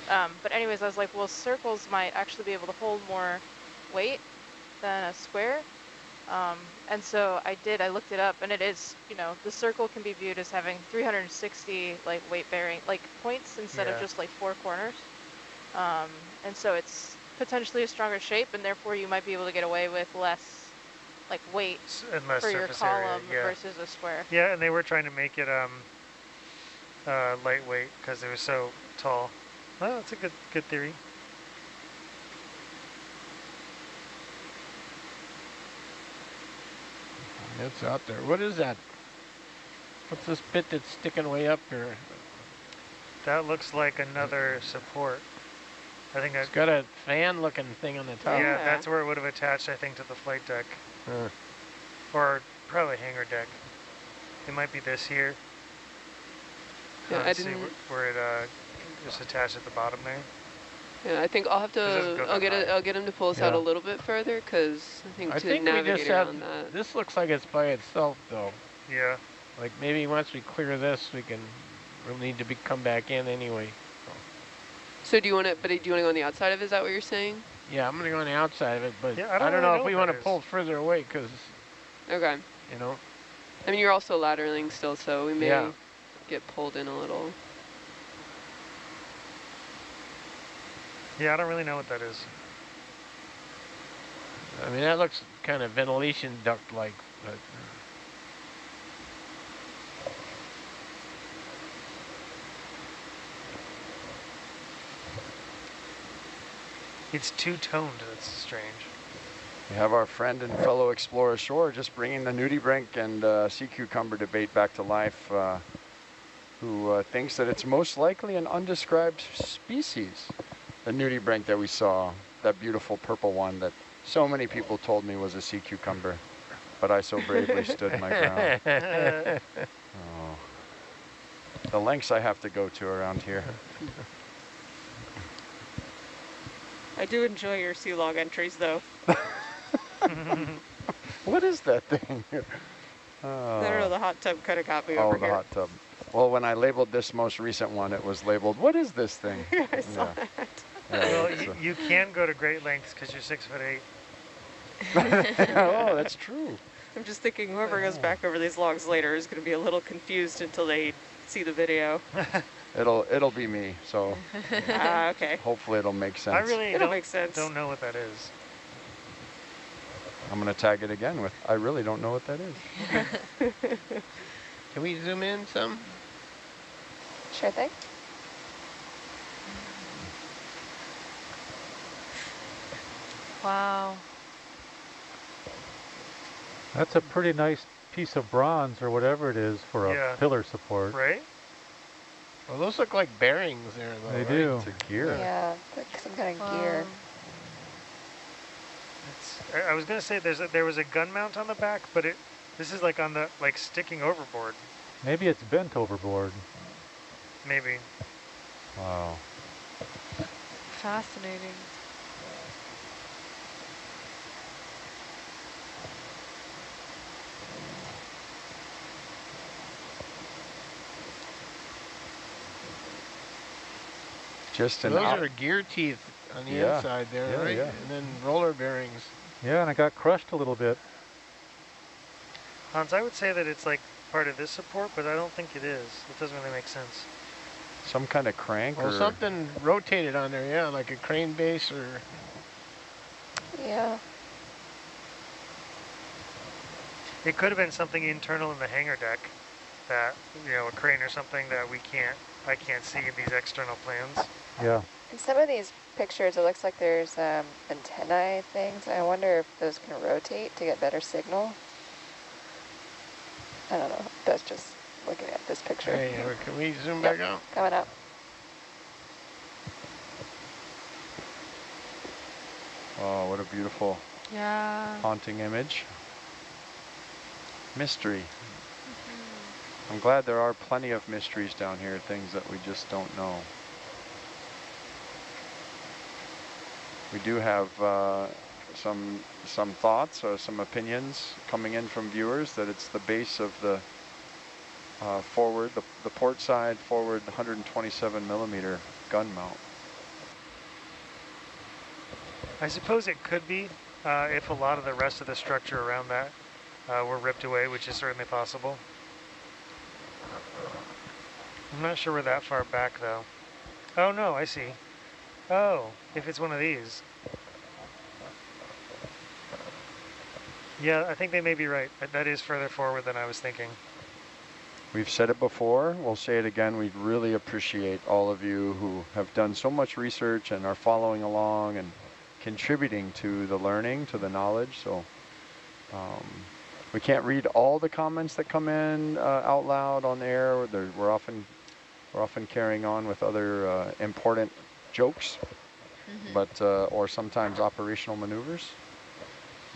Um, but anyways, I was like, well, circles might actually be able to hold more weight than a square. Um, and so I did. I looked it up, and it is, you know, the circle can be viewed as having 360 like weight bearing like points instead Yeah. of just like four corners. Um, and so it's potentially a stronger shape, and therefore you might be able to get away with less like weight and less for your surface area, column yeah. versus a square. Yeah, and they were trying to make it um, uh, lightweight because it was so tall. Well, that's a good good theory. It's out there. What is that? What's this bit that's sticking way up here? That looks like another support. I think that, It's got a fan-looking thing on the top. yeah, that's where it would have attached, I think, to the flight deck. Huh. Or probably hangar deck. It might be this here. Yeah, Uh, I didn't- wh- where it uh, is attached at the bottom there. Yeah, I think I'll have to. I'll get it. high. I'll get him to pull us out a little bit further because I think I to think we navigate just around have, that. this looks like it's by itself though. Yeah. Like maybe once we clear this, we can, we'll need to be, come back in anyway. So do you want to? But do you want to go on the outside of? it? Is that what you're saying? Yeah, I'm gonna go on the outside of it, but Yeah, I I don't don't, really know know if we want to pull further away because, Okay. you know, I mean, you're also lateraling still, so we may Yeah. get pulled in a little. Yeah, I don't really know what that is. I mean, that looks kind of ventilation duct-like, but It's two-toned. That's strange. We have our friend and fellow explorer Shore just bringing the nudibranch and uh, sea cucumber debate back to life, uh, who uh, thinks that it's most likely an undescribed species. The nudibranch that we saw, that beautiful purple one that so many people told me was a sea cucumber, but I so bravely stood my ground. Oh. The lengths I have to go to around here. I do enjoy your sea log entries, though. what is that thing? I don't know, the hot tub kind of got me oh, over the hot tub. Well, when I labeled this most recent one, it was labeled, what is this thing? I saw Yeah. that. Yeah, well, it's you, you can go to great lengths because you're six foot eight. oh, that's true. I'm just thinking whoever goes back over these logs later is going to be a little confused until they see the video. It'll it'll be me, so Ah, okay. hopefully it'll make sense. I really It'll make sense. don't know what that is. I'm gonna tag it again with I really don't know what that is. can we zoom in some? Sure thing. Wow. That's a pretty nice piece of bronze or whatever it is for a Yeah. pillar support. Right? Well, those look like bearings there, though. They right? do. It's a gear. Yeah, like some kind of gear. I, I was gonna say there's a, there was a gun mount on the back, but it this is like on the like sticking overboard. Maybe it's bent overboard. Maybe. Wow. Fascinating. Just an Those are gear teeth on the Yeah. inside there, Yeah, right? yeah. And then roller bearings. Yeah, and it got crushed a little bit. Hans, I would say that it's like part of this support, but I don't think it is. It doesn't really make sense. Some kind of crank Or or something rotated on there, yeah, like a crane base or... Yeah. It could have been something internal in the hangar deck that, you know, a crane or something that we can't, I can't see in these external plans. Yeah. In some of these pictures, it looks like there's um, antennae things. I wonder if those can rotate to get better signal. I don't know. That's just looking at this picture. Hey, Amber, can we zoom Yep, back out? Coming up. Oh, what a beautiful Yeah. haunting image. Mystery. I'm glad there are plenty of mysteries down here, things that we just don't know. We do have uh, some some thoughts or some opinions coming in from viewers that it's the base of the uh, forward, the, the port side forward 127 millimeter gun mount. I suppose it could be uh, if a lot of the rest of the structure around that uh, were ripped away, which is certainly possible. I'm not sure we're that far back though. Oh no, I see. Oh, if it's one of these. Yeah, I think they may be right. That- is further forward than I was thinking. We've said it before, we'll say it again, we really appreciate all of you who have done so much research and are following along and contributing to the learning, to the knowledge. So um, we can't read all the comments that come in uh, out loud on air. There, we're often we're often carrying on with other uh, important jokes, but uh, or sometimes operational maneuvers.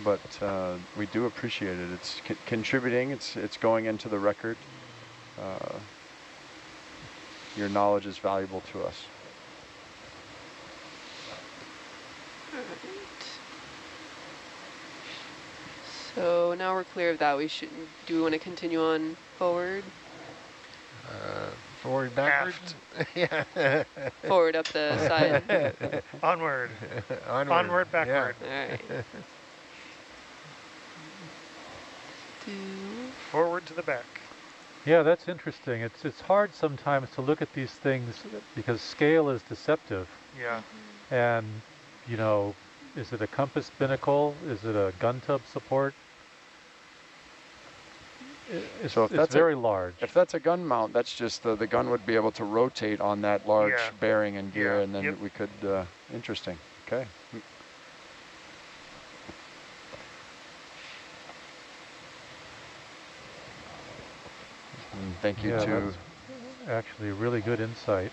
But uh, we do appreciate it. It's co contributing. It's it's going into the record. Uh, your knowledge is valuable to us. So now we're clear of that. We should. Do we want to continue on forward? Uh, forward, backward? yeah. Forward up the side. Onward. Onward. Onward, backward. Alright. Forward to the back. Yeah, that's interesting. It's it's hard sometimes to look at these things because scale is deceptive. Yeah. And you know, is it a compass binnacle? Is it a gun tub support? I- It's, so if it's that's very a, large. If that's a gun mount, that's just the, the gun would be able to rotate on that large Yeah. bearing and gear, Yeah, and then yep. we could. Uh, interesting. Okay. And thank you Yeah, to that's actually really good insight.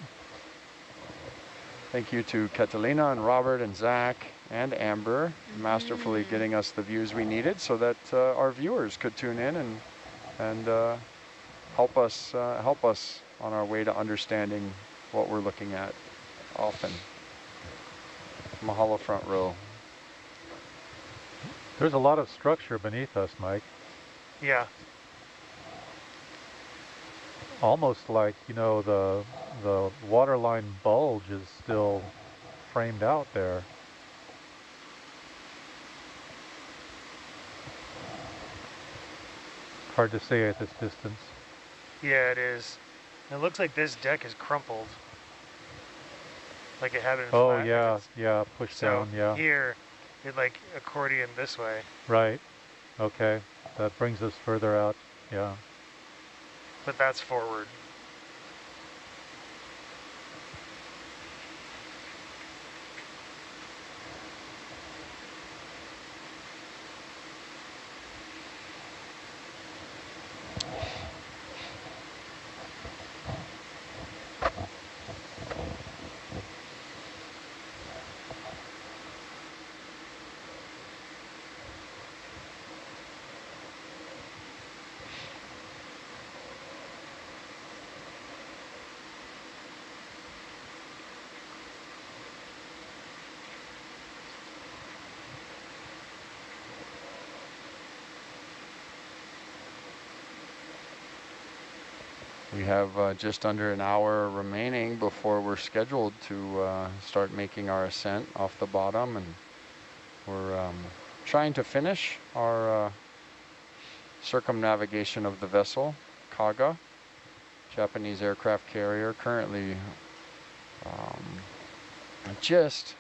Thank you to Catalina and Robert and Zach and Amber, masterfully getting us the views we needed so that uh, our viewers could tune in and and uh, help us uh, help us on our way to understanding what we're looking at often. Mahalo front row. There's a lot of structure beneath us, Mike. Yeah. Almost like, you know, the the waterline bulge is still framed out there. Hard to say at this distance. Yeah, it is. It looks like this deck is crumpled. Like it had been Oh flat. yeah, yeah, push So down, yeah. here, it like accordion this way. Right. Okay. That brings us further out. Yeah. But that's forward. We have uh, just under an hour remaining before we're scheduled to uh, start making our ascent off the bottom and we're um, trying to finish our uh, circumnavigation of the vessel, Kaga, Japanese aircraft carrier, currently um, just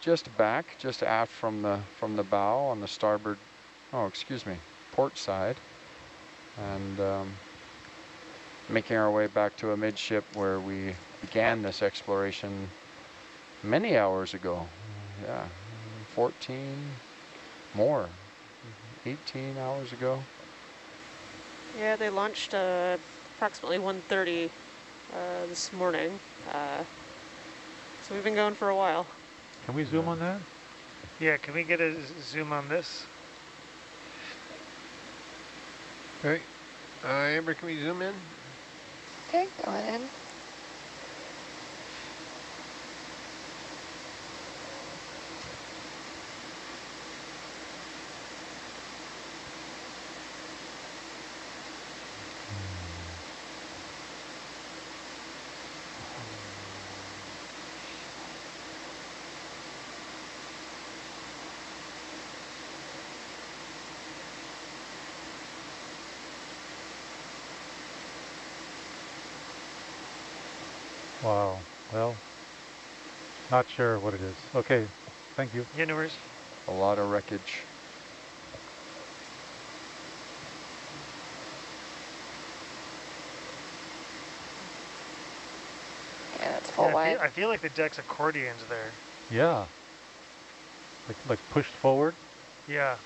just back, just aft from the from the bow on the starboard, oh excuse me, port side, and um, making our way back to a midship where we began this exploration many hours ago. Yeah, 14 more, 18 hours ago. Yeah, they launched uh, approximately 1.30 uh, this morning. Uh, so we've been going for a while. Can we zoom on that? Yeah, can we get a zoom on this? All right. Uh, Amber, can we zoom in? Okay, go in. Wow. Well, not sure what it is. Okay. Thank you. Yeah, no worries. A lot of wreckage. Yeah, it's full Yeah, I, feel, I feel like the deck's accordions there. Yeah. Like, like pushed forward. Yeah.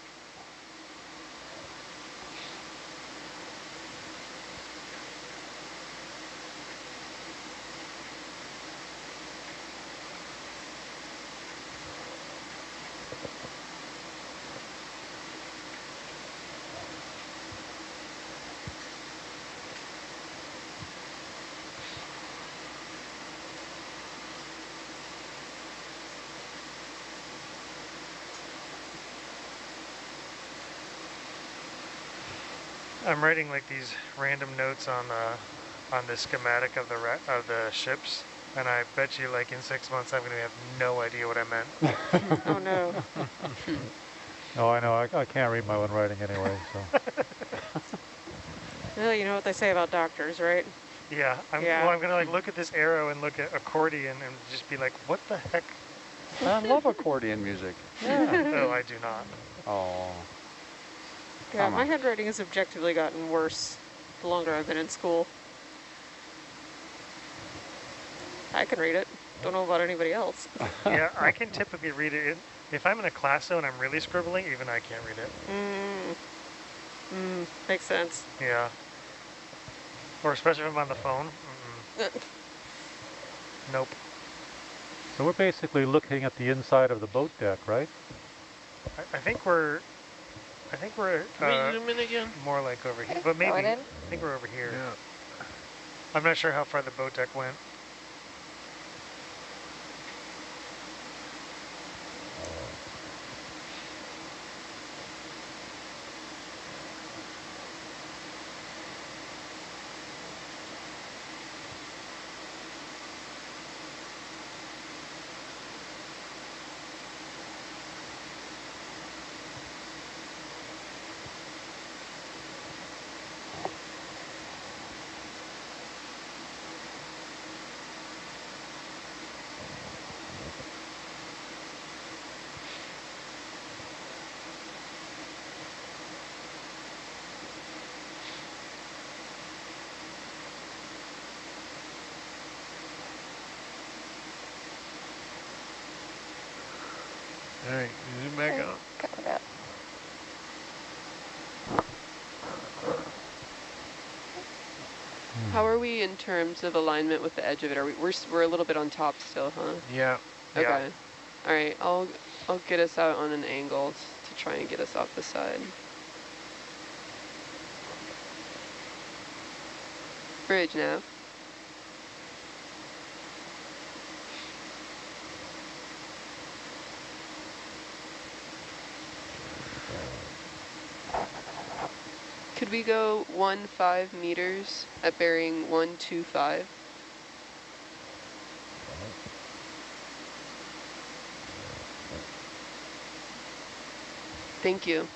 I'm writing like these random notes on uh, on the schematic of the of the ships, and I bet you like in six months I'm gonna have no idea what I meant. oh no. Oh, I know. I, I can't read my own writing anyway, so. Well, you know what they say about doctors, right? Yeah, I'm, Yeah. Well, I'm gonna like look at this arrow and look at accordion and just be like, what the heck? I love accordion music. no, I do not. Oh. Yeah, my handwriting has objectively gotten worse the longer I've been in school. I can read it. Don't know about anybody else. yeah, I can typically read it. In, if I'm in a class though and I'm really scribbling, even I can't read it. Mm. Mm, makes sense. Yeah. Or especially if I'm on the phone. Mm-mm. Nope. So we're basically looking at the inside of the boat deck, right? I, I think we're, I think we're Can we uh, zoom in again? more like over here, but maybe I think we're over here. Yeah. I'm not sure how far the boat deck went. All right, zoom back out. Coming up. How are we in terms of alignment with the edge of it? Are we? We're we're a little bit on top still, huh? Yeah. Okay. All right. I'll I'll get us out on an angle to try and get us off the side. Bridge now. Could we go one five meters at bearing 125? Thank you.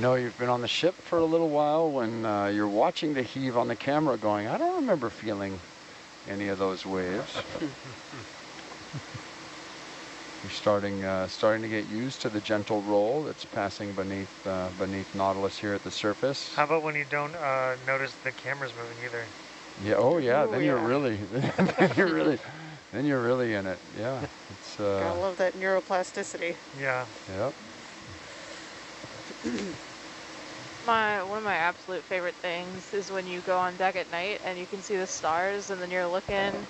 You know, you've been on the ship for a little while when uh, you're watching the heave on the camera going, I don't remember feeling any of those waves. you're starting uh, starting to get used to the gentle roll that's passing beneath uh, beneath Nautilus here at the surface. How about when you don't uh, notice the camera's moving either? Yeah. Oh, yeah. Ooh, then yeah. you're really, then you're really, then you're really in it. Yeah. It's. Gotta Uh, love that neuroplasticity. Yeah. yep. My one of my absolute favorite things is when you go on deck at night and you can see the stars, and then you're looking, and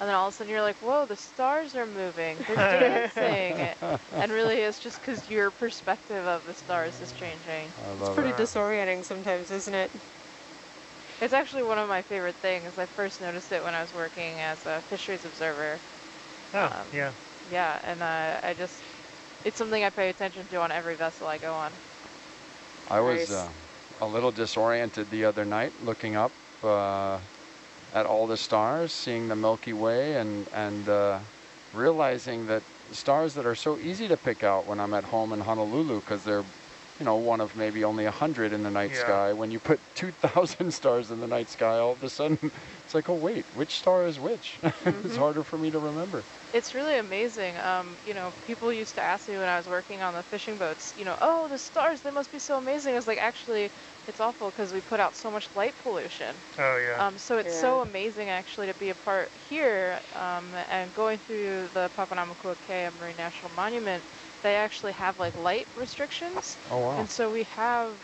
then all of a sudden you're like, "Whoa, the stars are moving! They're dancing!" and really, it's just because your perspective of the stars is changing. It's pretty it. disorienting sometimes, isn't it? It's actually one of my favorite things. I first noticed it when I was working as a fisheries observer. Oh, Um, yeah. Yeah, and uh, I just, it's something I pay attention to on every vessel I go on. I was uh, a little disoriented the other night looking up uh, at all the stars, seeing the Milky Way and, and uh, realizing that stars that are so easy to pick out when I'm at home in Honolulu because they're, you know, one of maybe only 100 in the night Yeah. sky. When you put 2,000 stars in the night sky, all of a sudden it's like, oh, wait, which star is which? it's Mhm. harder for me to remember. It's really amazing. Um, you know, people used to ask me when I was working on the fishing boats, you know, oh, the stars, they must be so amazing. I was like, actually, it's awful because we put out so much light pollution. Oh, yeah. Um, so it's so amazing actually to be a part here um, and going through the Papahanaumokuakea Marine National Monument, they actually have like light restrictions. Oh, wow. And so we have,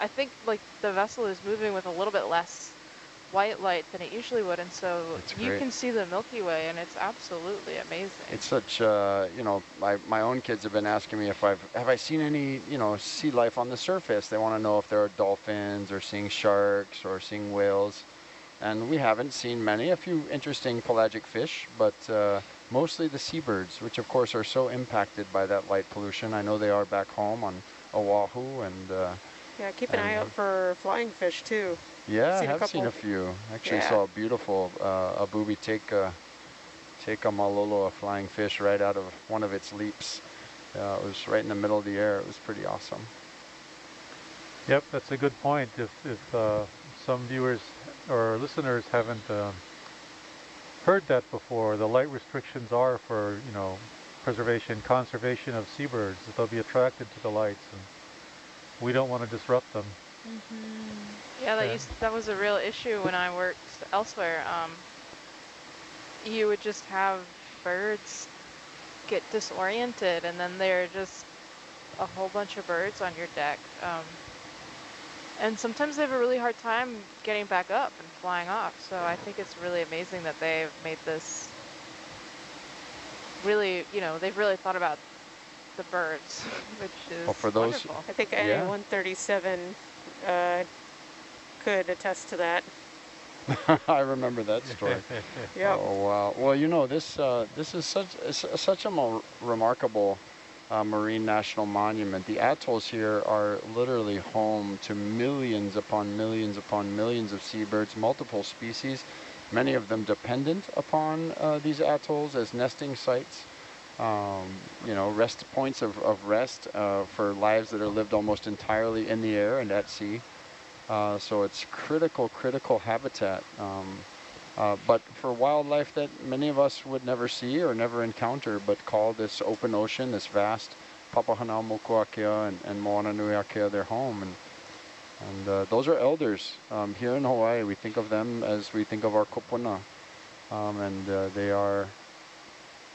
I think like the vessel is moving with a little bit less white light than it usually would. And so you can see the Milky Way and it's absolutely amazing. It's such, uh, you know, my, my own kids have been asking me if I've, have I seen any, you know, sea life on the surface? They want to know if there are dolphins or seeing sharks or seeing whales. And we haven't seen many, a few interesting pelagic fish, but uh, mostly the seabirds, which of course are so impacted by that light pollution. I know they are back home on Oahu and uh, Yeah, keep an eye out for flying fish too. yeah, I Seen a have seen a couple. few. Actually Yeah. saw a beautiful uh, a booby take a, take a malolo, a flying fish, right out of one of its leaps. Uh, it was right in the middle of the air. It was pretty awesome. Yep, that's a good point. If, if uh, some viewers or listeners haven't um, heard that before, the light restrictions are for, you know, preservation, conservation of seabirds. They'll be attracted to the lights, and we don't want to disrupt them. Yeah, that Yeah. used that was a real issue when I worked elsewhere. Um, you would just have birds get disoriented, and then there are just a whole bunch of birds on your deck. Um, and sometimes they have a really hard time getting back up and flying off. So I think it's really amazing that they've made this really, you know, they've really thought about the birds, which is Well, for those- wonderful. I think Yeah. 137 uh, could attest to that. I remember that story. Yep. Oh wow. Well, you know this uh, this is such such a mo- remarkable uh, marine national monument. The atolls here are literally home to millions upon millions upon millions of seabirds, multiple species, many of them dependent upon uh, these atolls as nesting sites. Um, you know, rest points of, of rest uh, for lives that are lived almost entirely in the air and at sea. Uh, so it's critical, critical habitat. Um, uh, but for wildlife that many of us would never see or never encounter, but call this open ocean, this vast Papahanaumokuakea and, and Moana their home. And, and uh, those are elders. Um, here in Hawaii, we think of them as we think of our kupuna. Um, and uh, they are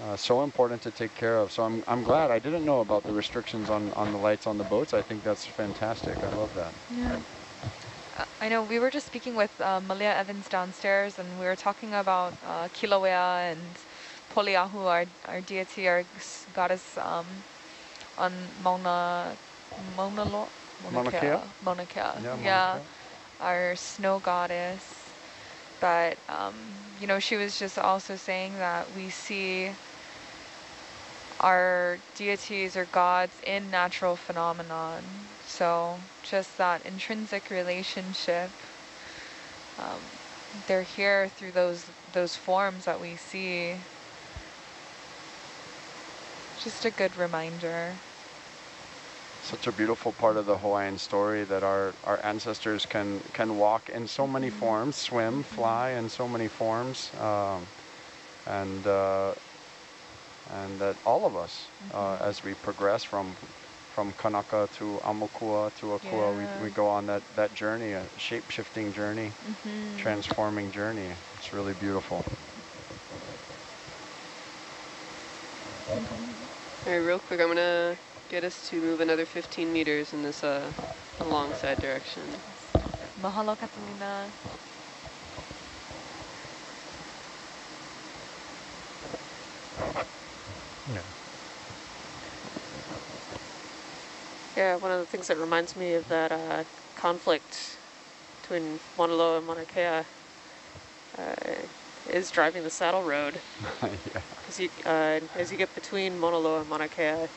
uh, so important to take care of. So I'm, I'm glad. I didn't know about the restrictions on, on the lights on the boats. I think that's fantastic. I love that. Yeah. I know we were just speaking with uh, Malia Evans downstairs, and we were talking about uh, Kilauea and Poliahu, our, our deity, our goddess um, on Mauna, Mauna Lo, Mauna Kea? Mauna Kea. Yeah, Mauna yeah, Kea. our snow goddess. But, um, you know, she was just also saying that we see our deities or gods in natural phenomenon. So just that intrinsic relationship, um, they're here through those those forms that we see. Just a good reminder. Such a beautiful part of the Hawaiian story that our, our ancestors can, can walk in so many forms, swim, fly in so many forms, um, and, uh, and that all of us, uh, as we progress from, from Kanaka to Aumakua to Akua, Yeah. we, we go on that, that journey, a shape-shifting journey, Mhm. transforming journey. It's really beautiful. All right, real quick, I'm gonna get us to move another 15 meters in this uh, alongside direction. Mahalo Catalina. Yeah. Yeah, one of the things that reminds me of that uh, conflict between Mauna Loa and Mauna Kea uh, is driving the saddle road. yeah. As you, uh, as you get between Mauna Loa and Mauna Kea,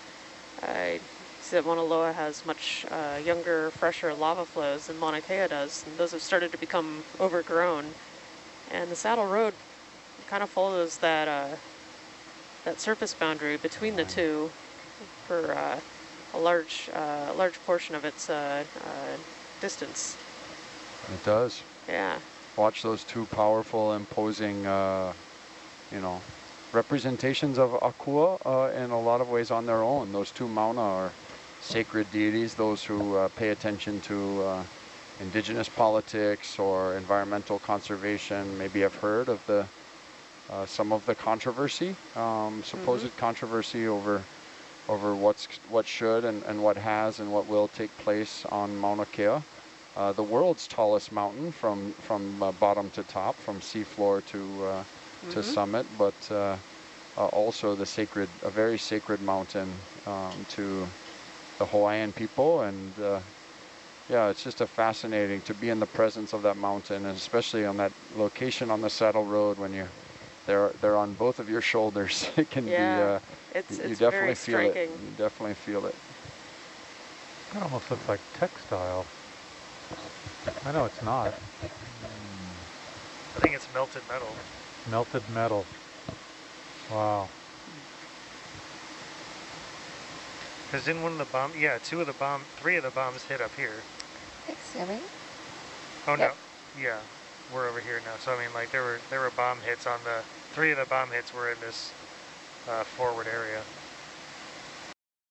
uh, you see that Mauna Loa has much uh, younger, fresher lava flows than Mauna Kea does, and those have started to become overgrown. And the saddle road kind of follows that uh, that surface boundary between the two for uh, a large uh, large portion of its uh, uh, distance. It does. Yeah. Watch those two powerful, imposing, uh, you know, representations of Akua uh, in a lot of ways on their own. Those two Mauna are sacred deities, those who uh, pay attention to uh, indigenous politics or environmental conservation, maybe have heard of the uh, some of the controversy, um, supposed controversy over over what's what should and, and what has and what will take place on Mauna Kea uh, the world's tallest mountain from from uh, bottom to top, from seafloor to uh, to Mhm. summit, but uh, uh, also the sacred, a very sacred mountain um, to the Hawaiian people, and uh, yeah, it's just a fascinating to be in the presence of that mountain, and especially on that location on the saddle road when you they're they're on both of your shoulders. it can Yeah, be uh, it's- you, you it's definitely very feel it. You definitely feel it. It almost looks like textile. I know it's not. I think it's melted metal. Melted metal. Wow. Because didn't one of the bomb? Yeah, two of the bomb, three of the bombs hit up here. Thanks, Sammy. Oh Yep. no, yeah, we're over here now. So I mean, like there were there were bomb hits on the three of the bomb hits were in this uh, forward area.